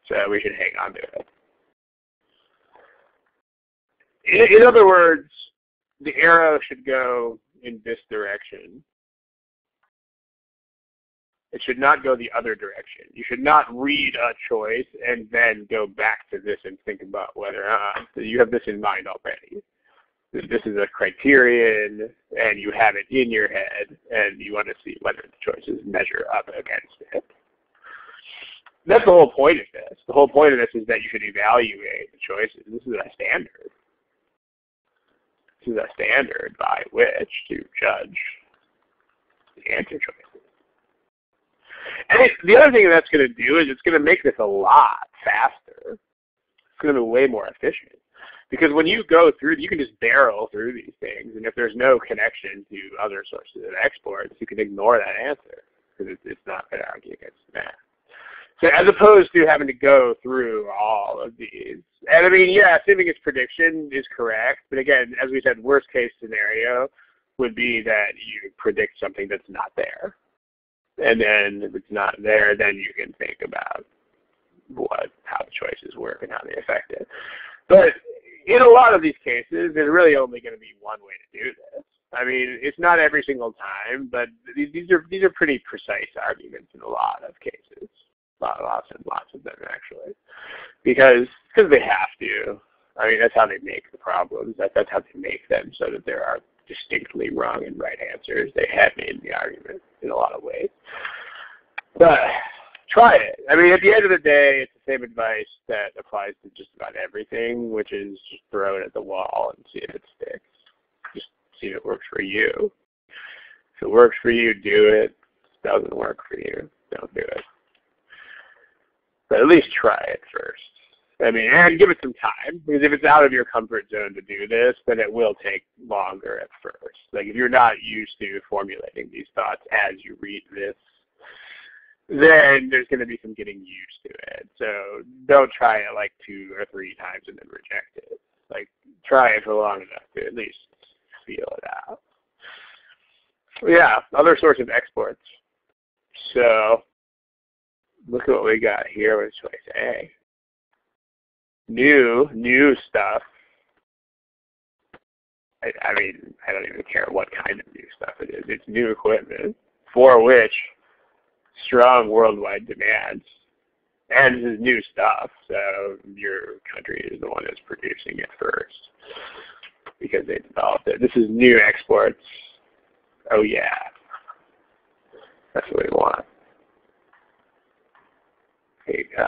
So we should hang on to it. In, in other words, the arrow should go in this direction. It should not go the other direction. You should not read a choice and then go back to this and think about whether uh, you have this in mind already. This is a criterion, and you have it in your head, and you want to see whether the choices measure up against it. That's the whole point of this. The whole point of this is that you should evaluate the choices. This is a standard. This is a standard by which to judge the answer choices. And the other thing that's going to do is it's going to make this a lot faster. It's going to be way more efficient. Because when you go through, you can just barrel through these things, and if there's no connection to other sources of exports, you can ignore that answer because it's, it's not going to argue against Matt. So as opposed to having to go through all of these. And I mean, yeah, assuming its prediction is correct, but again, as we said, worst case scenario would be that you predict something that's not there. And then if it's not there, then you can think about what how the choices work and how they affect it. But in a lot of these cases, there's really only going to be one way to do this. I mean, it's not every single time, but these, these are these are pretty precise arguments in a lot of cases lots and lots of them actually, because because they have to. I mean, that's how they make the problems. That that's how they make them so that there are distinctly wrong and right answers. They have made the argument in a lot of ways. But try it. I mean, at the end of the day, it's same advice that applies to just about everything, which is just throw it at the wall and see if it sticks. Just see if it works for you. If it works for you, do it. If it doesn't work for you, don't do it. But at least try it first. I mean, and give it some time because if it's out of your comfort zone to do this, then it will take longer at first. Like if you're not used to formulating these thoughts as you read this, then there's going to be some getting used to it. So don't try it like two or three times and then reject it. Like try it for long enough to at least feel it out. Yeah, other source of exports. So look at what we got here with choice A. New, new stuff. I, I mean, I don't even care what kind of new stuff it is. It's new equipment for which strong worldwide demands. And this is new stuff, so your country is the one that's producing it first because they developed it. This is new exports. Oh yeah. That's what we want. There you go.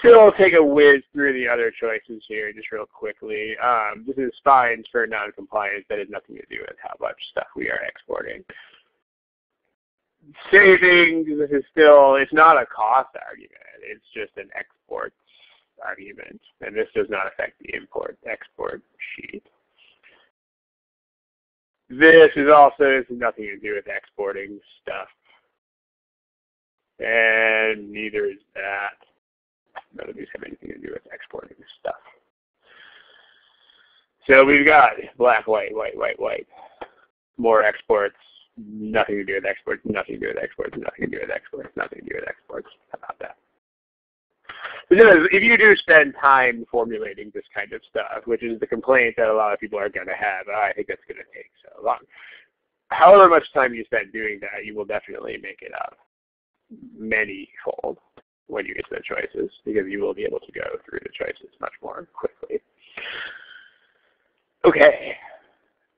Still take a whiz through the other choices here just real quickly. Um, this is fines for non-compliance. That has nothing to do with how much stuff we are exporting. Savings, is still, it's not a cost argument. It's just an export argument. And this does not affect the import-export sheet. This is also, this has nothing to do with exporting stuff and neither is that. None of these have anything to do with exporting stuff. So we've got black, white, white, white, white. More exports, nothing to do with exports, nothing to do with exports, nothing to do with exports, nothing to do with exports. How about that? if you do spend time formulating this kind of stuff, which is the complaint that a lot of people are going to have, I think that's going to take so long. However much time you spend doing that, you will definitely make it up many fold when you get to the choices because you will be able to go through the choices much more quickly. Okay.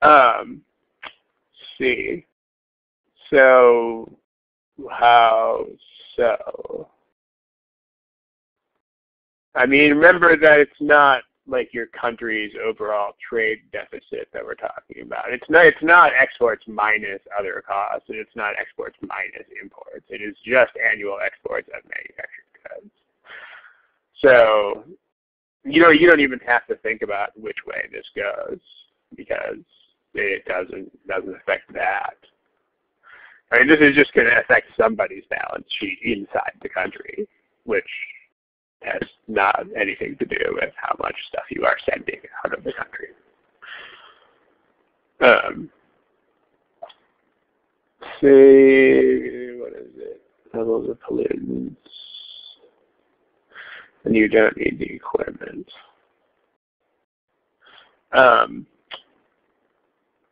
Um, see. So, how so? I mean, remember that it's not like your country's overall trade deficit that we're talking about. It's not it's not exports minus other costs, and it's not exports minus imports. It is just annual exports of manufactured goods. So you know you don't even have to think about which way this goes because it doesn't doesn't affect that. I mean, this is just going to affect somebody's balance sheet inside the country, which has not anything to do with how much stuff you are sending out of the country. Um, see, what is it? levels of pollutants. And you don't need the equipment. Um,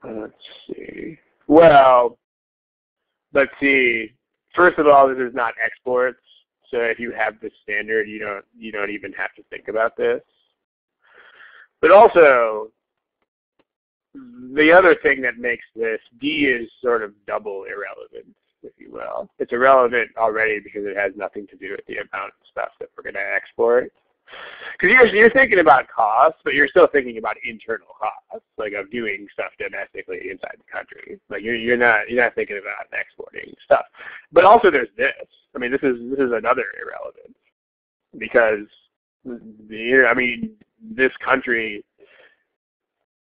let's see. Well, let's see. First of all, this is not exports. So if you have the standard, you don't you don't even have to think about this. But also, the other thing that makes this D is sort of double irrelevant, if you will. It's irrelevant already because it has nothing to do with the amount of stuff that we're going to export. Because you're, you're thinking about costs, but you're still thinking about internal costs, like of doing stuff domestically inside the country. Like you're, you're not you're not thinking about exporting stuff. But also there's this. I mean, this is this is another irrelevance because the I mean this country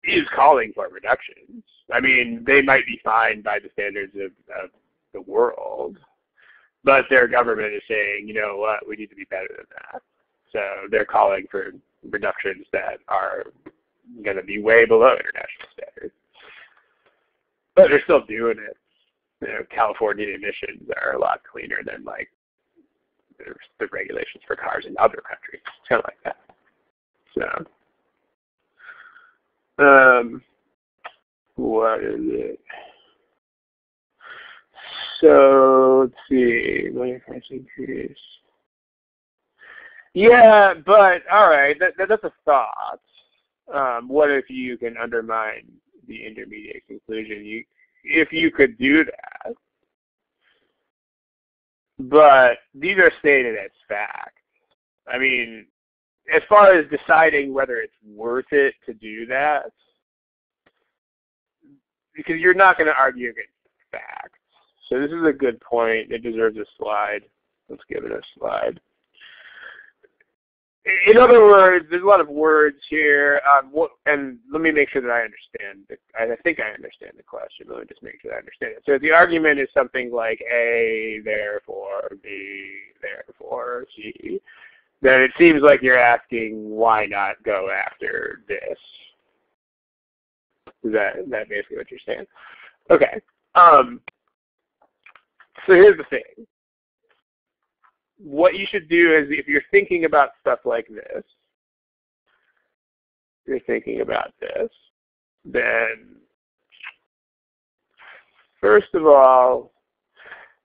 is calling for reductions. I mean, they might be fine by the standards of, of the world, but their government is saying, you know what, we need to be better than that. So they're calling for reductions that are going to be way below international standards. But they're still doing it. You know, California emissions are a lot cleaner than like the regulations for cars in other countries. Kind of like that. So, um, what is it? So let's see, money price increase. Yeah, but all right, that, that that's a thought. Um, what if you can undermine the intermediate conclusion? You, if you could do that, but these are stated as fact. I mean, as far as deciding whether it's worth it to do that, because you're not going to argue against facts. So this is a good point. It deserves a slide. Let's give it a slide in other words, there's a lot of words here, um, what, and let me make sure that I understand. The, I think I understand the question. Let me just make sure that I understand it. So the argument is something like A, therefore B, therefore C. Then it seems like you're asking why not go after this. Is that, is that basically what you're saying? Okay. Um, so here's the thing what you should do is if you're thinking about stuff like this, you're thinking about this, then first of all,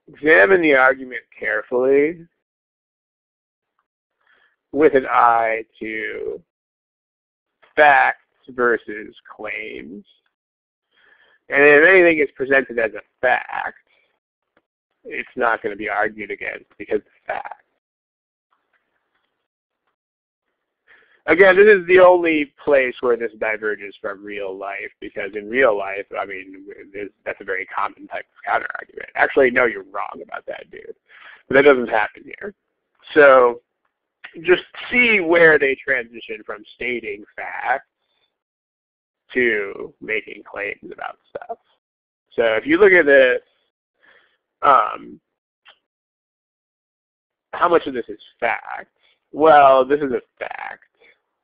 examine the argument carefully with an eye to facts versus claims. And if anything is presented as a fact, it's not going to be argued against because it's fact. Again, this is the only place where this diverges from real life because in real life, I mean, that's a very common type of counter argument. Actually, no, you're wrong about that, dude. But that doesn't happen here. So just see where they transition from stating facts to making claims about stuff. So if you look at this, um, how much of this is fact? Well, this is a fact.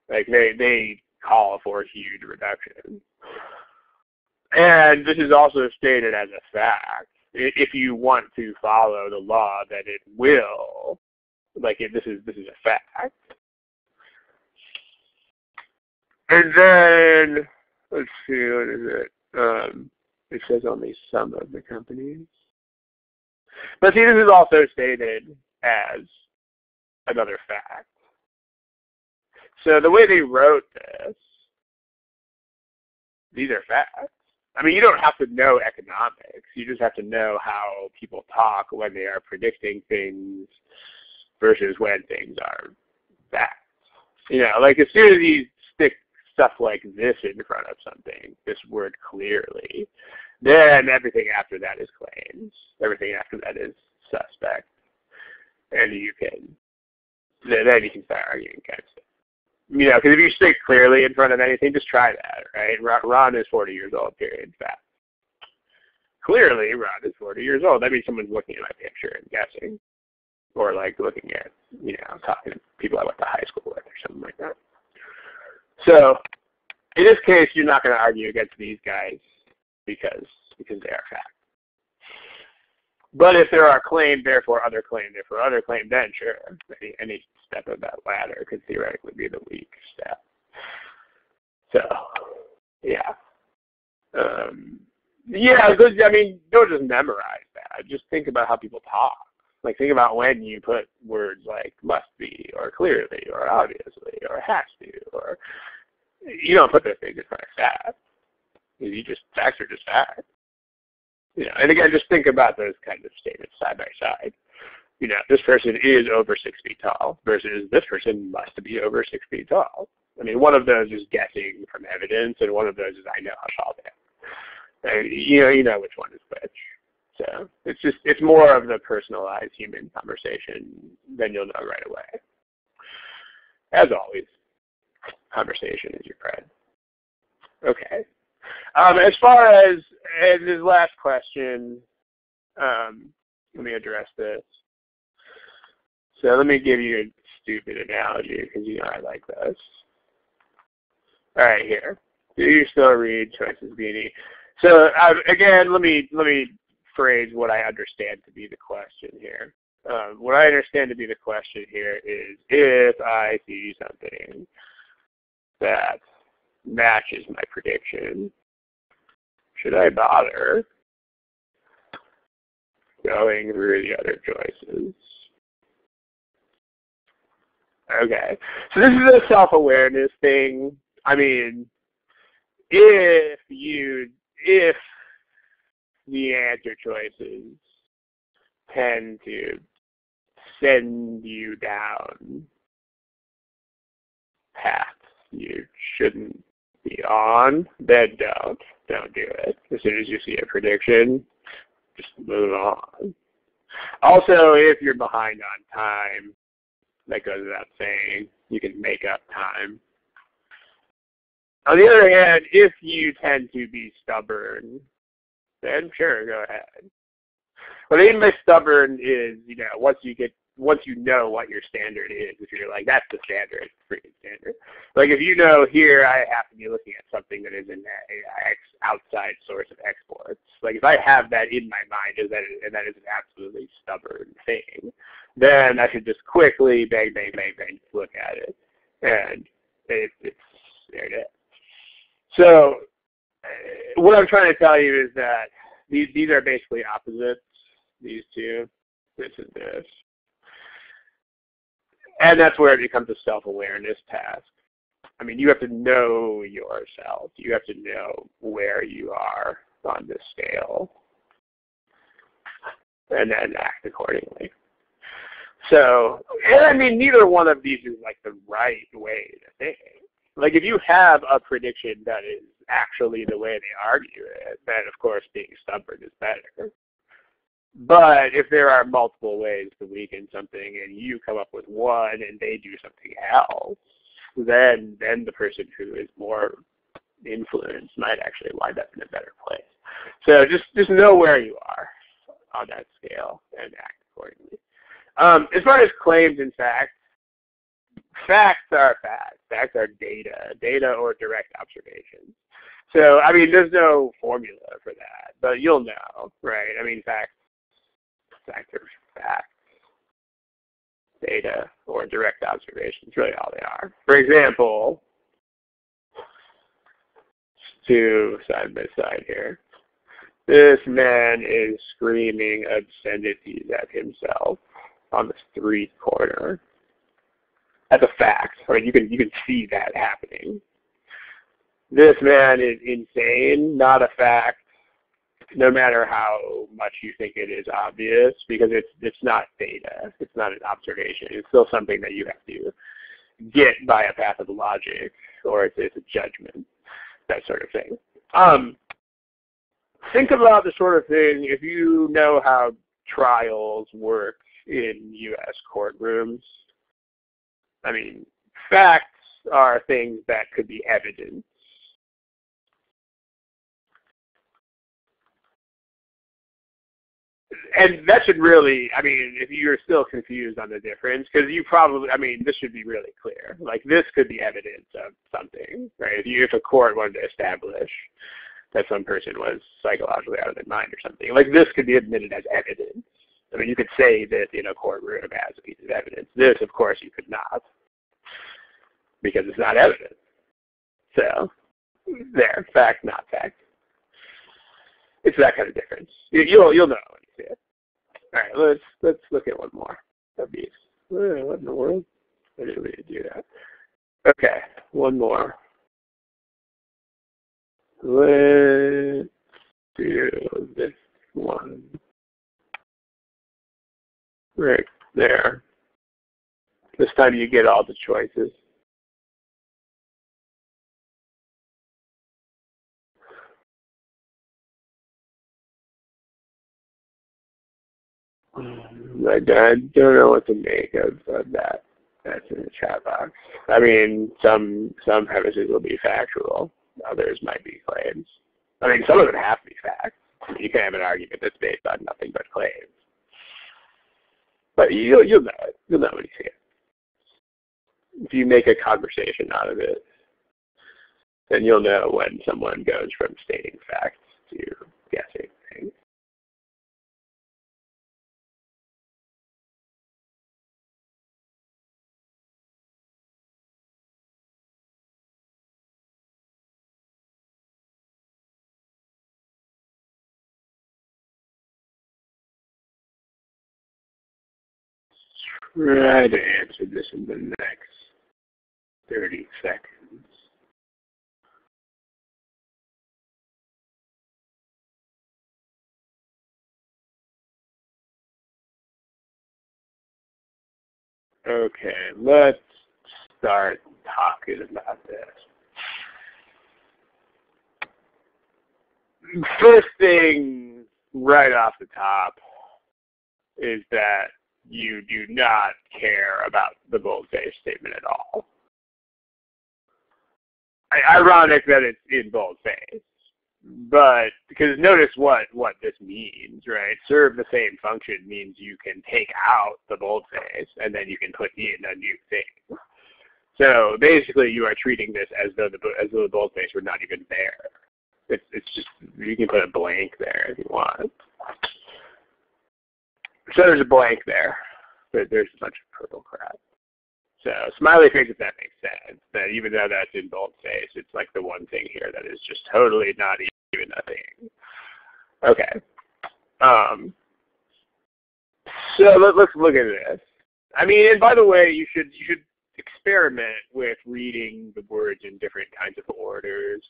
Like they they call for a huge reduction, and this is also stated as a fact. If you want to follow the law, that it will, like this is this is a fact. And then let's see, what is it? Um, it says only some of the companies. But see, this is also stated as another fact. So the way they wrote this, these are facts. I mean, you don't have to know economics. You just have to know how people talk when they are predicting things versus when things are facts. You know, like as soon as you stick stuff like this in front of something, this word clearly, then everything after that is claims. Everything after that is suspect. And you can, then you can start arguing against it. You know, because if you stick clearly in front of anything, just try that, right? Ron is 40 years old, period, fact. Clearly, Ron is 40 years old. That means someone's looking at my picture and guessing. Or like looking at, you know, talking to people I went to high school with or something like that. So, in this case, you're not going to argue against these guys because because they are fact. But if there are claim, therefore other claim, therefore other claim, then sure, any, any step of that ladder could theoretically be the weak step. So, yeah. Um, yeah, I mean, don't just memorize that. Just think about how people talk. Like, think about when you put words like must be, or clearly, or obviously, or has to, or you don't put those things in front of facts. You just facts are just facts. You know, and again, just think about those kinds of statements side by side. You know, this person is over six feet tall versus this person must be over six feet tall. I mean, one of those is guessing from evidence, and one of those is I know how tall they are. And you know, you know which one is which. So it's just it's more of the personalized human conversation than you'll know right away. As always, conversation is your friend. Okay. Um, as far as, as his last question, um, let me address this. So let me give you a stupid analogy because you know I like this. All right, here. Do you still read choices beanie? So uh, again, let me let me phrase what I understand to be the question here. Um, what I understand to be the question here is if I see something that matches my prediction, should I bother going through the other choices? Okay, so this is a self-awareness thing. I mean, if you, if the answer choices tend to send you down paths you shouldn't be on, then don't. Don't do it. As soon as you see a prediction, just move on. Also, if you're behind on time, that goes without saying, you can make up time. On the other hand, if you tend to be stubborn, then sure, go ahead. What I mean by stubborn is, you know, once you get once you know what your standard is, if you're like, that's the standard, freaking standard. Like if you know here I have to be looking at something that is an outside source of exports. Like if I have that in my mind is that and that is an absolutely stubborn thing, then I should just quickly bang bang bang bang look at it, and it, it's there it is. So uh, what I'm trying to tell you is that these these are basically opposites. These two, this and this. And that's where it becomes a self-awareness task. I mean, you have to know yourself. You have to know where you are on this scale and then act accordingly. So, and I mean, neither one of these is like the right way to think. Like, if you have a prediction that is actually the way they argue it, then of course being stubborn is better. But if there are multiple ways to weaken something and you come up with one and they do something else, then then the person who is more influenced might actually wind up in a better place. So just just know where you are on that scale and act accordingly. Um, as far as claims and facts, facts are facts. Facts are data, data or direct observations. So I mean, there's no formula for that, but you'll know, right? I mean, facts factors, facts, data, or direct observations, really all they are. For example, two side by side here. This man is screaming obscenities at himself on the street corner. That's a fact. Right? You can you can see that happening. This man is insane, not a fact no matter how much you think it is obvious, because it's it's not data, it's not an observation. It's still something that you have to get by a path of logic, or it's, it's a judgment, that sort of thing. Um, think about the sort of thing if you know how trials work in U.S. courtrooms. I mean, facts are things that could be evidence and that should really, I mean, if you're still confused on the difference, because you probably, I mean, this should be really clear. Like this could be evidence of something, right? If you, if a court wanted to establish that some person was psychologically out of their mind or something. Like this could be admitted as evidence. I mean, you could say this in a courtroom as a piece of evidence. This, of course, you could not, because it's not evidence. So, there, fact, not fact. It's that kind of difference. You'll you'll know see it. All right, let's let's look at one more. That'd be eh, what in the world? I didn't really do that. Okay, one more. Let's do this one. Right there. This time you get all the choices. I, don't know what to make of, of that. That's in the chat box. I mean, some some premises will be factual. Others might be claims. I mean, some of them have to be facts. You can have an argument that's based on nothing but claims. But you'll you'll know it. You'll know when you see it. If you make a conversation out of it, then you'll know when someone goes from stating facts to guessing things. Try to answer this in the next 30 seconds. Okay, let's start talking about this. First thing right off the top is that you do not care about the boldface statement at all. Ironic that it's in boldface, but because notice what what this means, right? Serve the same function means you can take out the boldface and then you can put in a new thing. So basically, you are treating this as though the as though the boldface were not even there. It's it's just you can put a blank there if you want. So there's a blank there, but there's a bunch of purple crap. So smiley face, if that makes sense, that even though that's in boldface, it's like the one thing here that is just totally not even a thing. Okay. Um, so let, us look at this. I mean, and by the way, you should you should experiment with reading the words in different kinds of orders.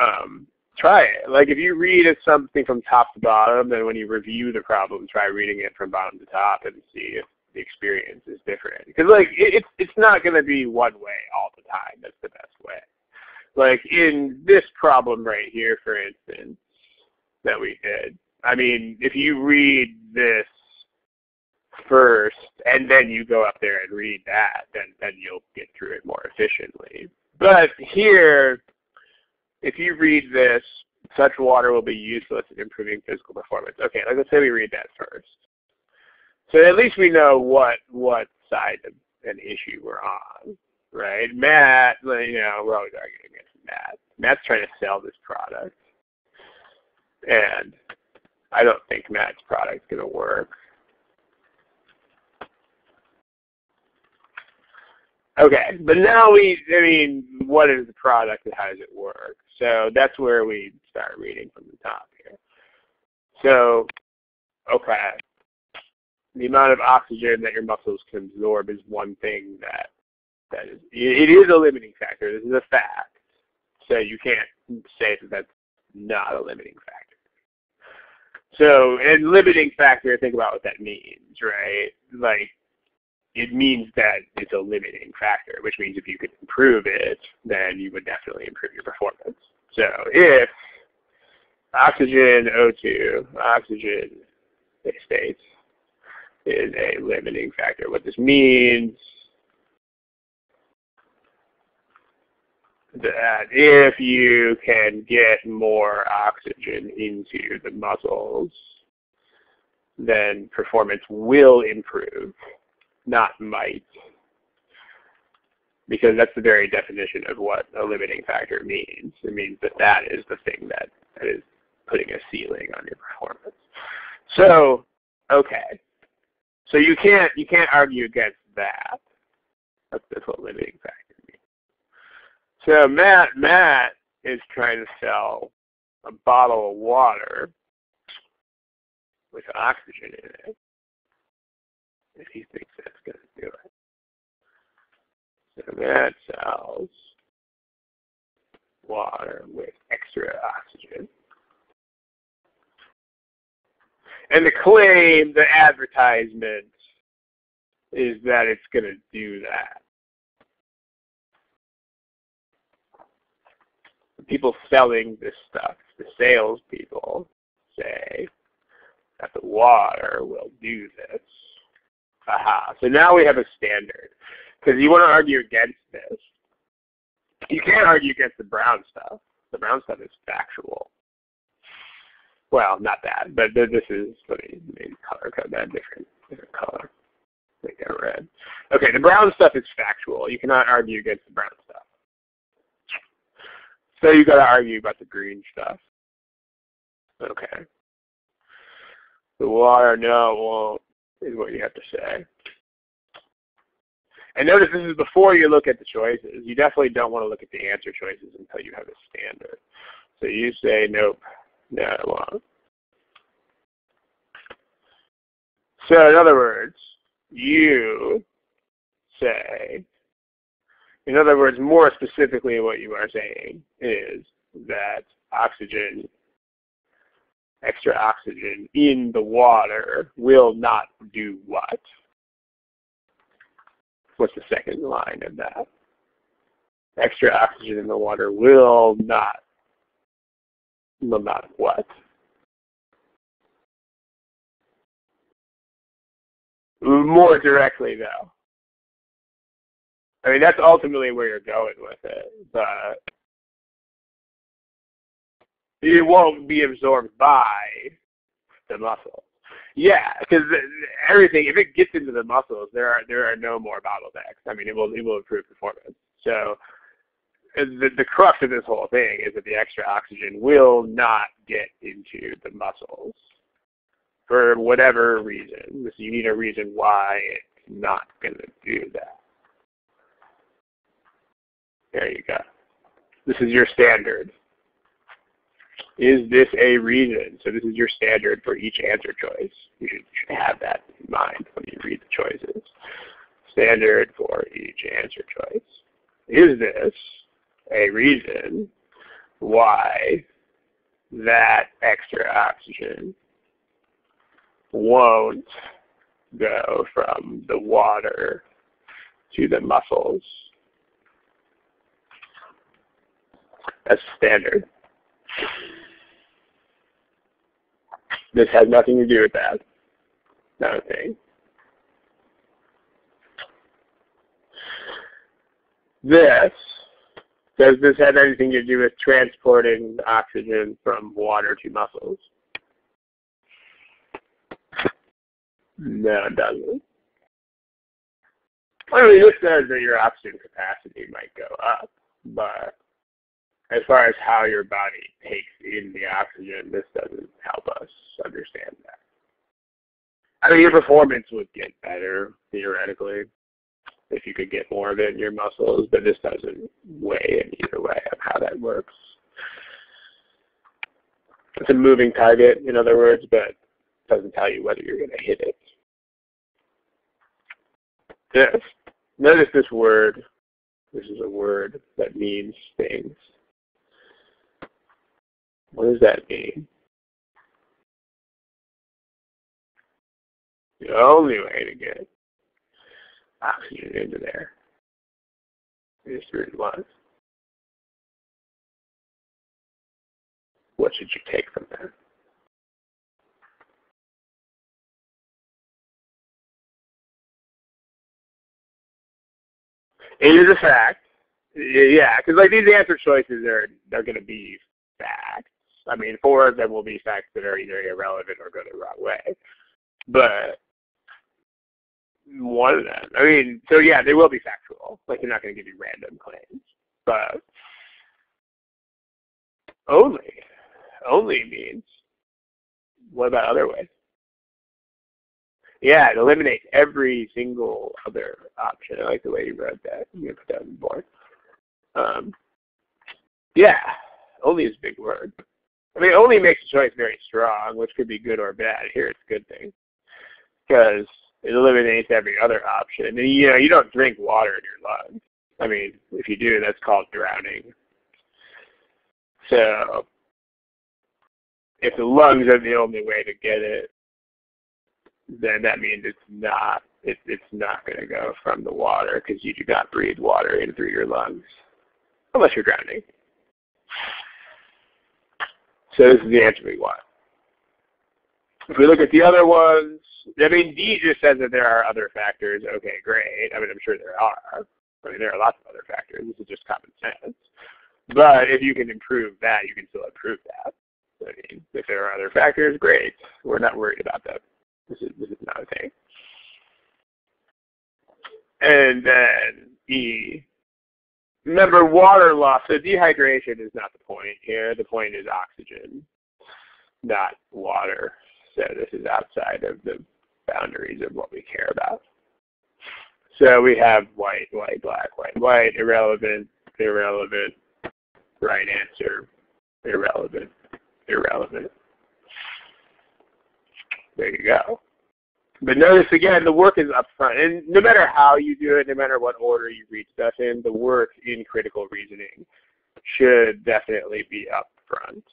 Um, try it. Like if you read something from top to bottom, then when you review the problem, try reading it from bottom to top and see if the experience is different. Because like it, it's it's not going to be one way all the time. That's the best way. Like in this problem right here, for instance, that we did. I mean, if you read this first and then you go up there and read that, then then you'll get through it more efficiently. But here if you read this, such water will be useless in improving physical performance. Okay, let's say we read that first. So at least we know what what side of an issue we're on, right? Matt, you know, we're always arguing against Matt. Matt's trying to sell this product, and I don't think Matt's product's going to work. Okay, but now we, I mean, what is the product and how does it work? So that's where we start reading from the top here. So, okay, the amount of oxygen that your muscles can absorb is one thing that that is it is a limiting factor. This is a fact. So you can't say that that's not a limiting factor. So, and limiting factor, think about what that means, right? Like, it means that it's a limiting factor, which means if you could improve it, then you would definitely improve your performance. So if oxygen O2, oxygen states, is a limiting factor. What this means that if you can get more oxygen into the muscles, then performance will improve, not might. because that's the very definition of what a limiting factor means. It means that that is the thing that, that is putting a ceiling on your performance. So, okay. So you can't you can't argue against that. That's, that's what limiting factor means. So Matt Matt is trying to sell a bottle of water with oxygen in it. If he thinks that's going to do it. So Matt sells water with extra oxygen. And the claim, the advertisement, is that it's going to do that. The people selling this stuff, the salespeople, say that the water will do this. Aha. So now we have a standard. Because you want to argue against this. You can't argue against the brown stuff. The brown stuff is factual. Well, not that, but this is, let me maybe color code that different, different color. Make that red. Okay, the brown stuff is factual. You cannot argue against the brown stuff. So you got to argue about the green stuff. Okay. The water, no, it won't, is what you have to say. And notice this is before you look at the choices. You definitely don't want to look at the answer choices until you have a standard. So you say, nope, no, it won't. So in other words, you say, in other words, more specifically what you are saying is that oxygen, extra oxygen in the water will not do what? What's the second line of that? Extra oxygen in the water will not, will not what? More directly, though. I mean, that's ultimately where you're going with it, but it won't be absorbed by the muscle. Yeah, because everything, if it gets into the muscles, there are there are no more bottlenecks. I mean, it will it will improve performance. So the the crux of this whole thing is that the extra oxygen will not get into the muscles for whatever reason. So you need a reason why it's not going to do that. There you go. This is your standard. Is this a reason? So this is your standard for each answer choice. You should, have that in mind when you read the choices. Standard for each answer choice. Is this a reason why that extra oxygen won't go from the water to the muscles. That's standard. This has nothing to do with that. Not a thing. This, does this have anything to do with transporting oxygen from water to muscles? No, it doesn't. I mean, this says that your oxygen capacity might go up, but as far as how your body takes in the oxygen, this doesn't help us understand that. I mean, your performance would get better, theoretically, if you could get more of it in your muscles, but this doesn't weigh in either way of how that works. It's a moving target, in other words, but it doesn't tell you whether you're going to hit it. This. Notice this word. This is a word that means things. What does that mean? The only way to get oxygen into there is through the lungs. What should you take from that? It is a fact. Yeah, because like these answer choices are they're going to be facts. I mean, four of them will be facts that are either irrelevant or go the wrong way. But one of them. I mean, so yeah, they will be factual. Like they're not going to give you random claims, but only, only means. What about other ways? Yeah, it eliminates every single other option. I like the way you wrote that. Gonna put that on the board. Um, yeah, only is a big word. I mean, only makes the choice very strong, which could be good or bad. Here, it's a good thing because it eliminates every other option. And you know, you don't drink water in your lungs. I mean, if you do, that's called drowning. So, if the lungs are the only way to get it, then that means it's not it, it's not going to go from the water because you do not breathe water in through your lungs unless you're drowning. So this is the answer we want. If we look at the other ones, I mean, D just says that there are other factors. Okay, great. I mean, I'm sure there are. I mean, there are lots of other factors. This is just common sense. But if you can improve that, you can still improve that. I mean, if there are other factors, great. We're not worried about them. This is, this is not a thing. And then E, remember water loss. So dehydration is not the point here. The point is oxygen, not water. So this is outside of the boundaries of what we care about. So we have white, white, black, white, white, irrelevant, irrelevant, right answer, irrelevant, irrelevant. There you go. But notice again, the work is up front. And no matter how you do it, no matter what order you read stuff in, the work in critical reasoning should definitely be up front.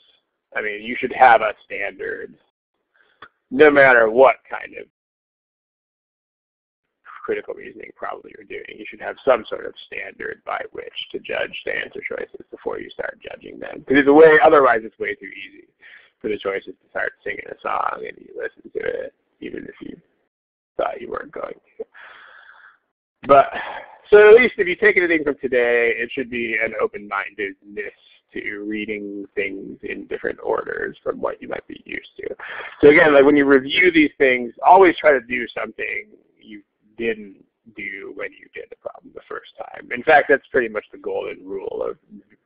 I mean, you should have a standard no matter what kind of critical reasoning problem you're doing. You should have some sort of standard by which to judge the answer choices before you start judging them. Because way, otherwise it's way too easy for the choices to start singing a song and you listen to it, even if you thought you weren't going to. But so at least if you take anything from today, it should be an open-mindedness to reading things in different orders from what you might be used to. So again, like when you review these things, always try to do something you didn't do when you did the problem the first time. In fact, that's pretty much the golden rule of,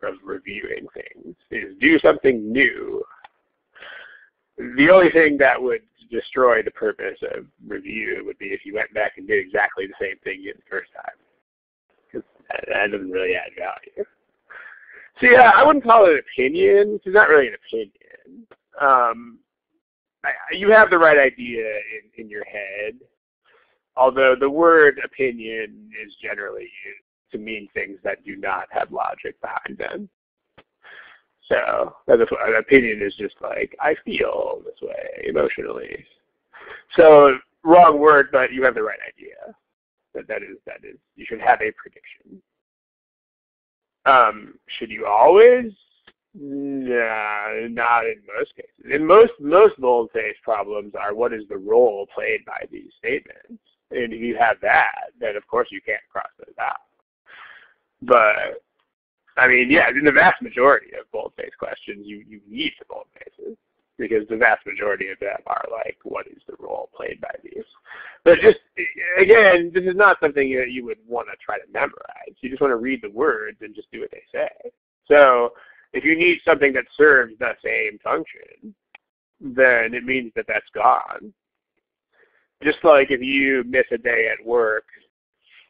of reviewing things, is do something new. The only thing that would destroy the purpose of review would be if you went back and did exactly the same thing you did the first time. Because that, that doesn't really add value. So yeah, I wouldn't call it an opinion. It's not really an opinion. Um, I, you have the right idea in, in your head, although the word opinion is generally used to mean things that do not have logic behind them. So an opinion is just like I feel this way emotionally. So wrong word, but you have the right idea. That that is that is you should have a prediction. Um, should you always? Nah, not in most cases. In most most bold-faced problems are what is the role played by these statements. And if you have that, then of course you can't cross those out. But I mean, yeah, in the vast majority of bold-faced questions, you you need the bold faces because the vast majority of them are like, what is the role played by these? But just, again, this is not something that you would want to try to memorize. You just want to read the words and just do what they say. So if you need something that serves the same function, then it means that that's gone. Just like if you miss a day at work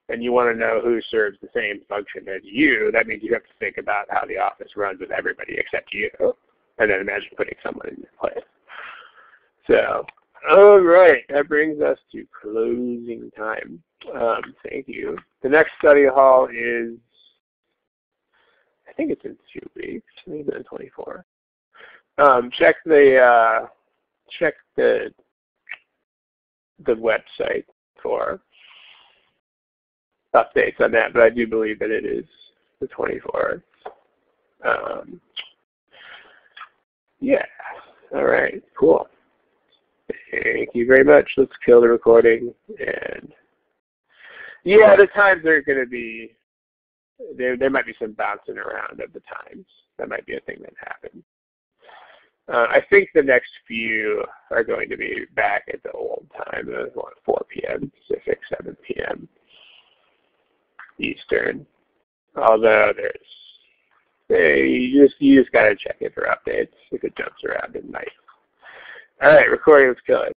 and you want to know who serves the same function as you, that means you have to think about how the office runs with everybody except you and then imagine putting someone in your place. So, all right, that brings us to closing time. Um, thank you. The next study hall is, I think it's in two weeks, maybe in 24. Um, check the uh, check the the website for updates on that, but I do believe that it is the 24th. Um, yeah. All right. Cool. Thank you very much. Let's kill the recording. And yeah, the times are going to be there. There might be some bouncing around of the times. That might be a thing that happens. Uh, I think the next few are going to be back at the old time of what, 4 p.m. Pacific, 7 p.m. Eastern. Although there's, hey, you just you just gotta check it for updates if it jumps around at night. All right, recording was killing.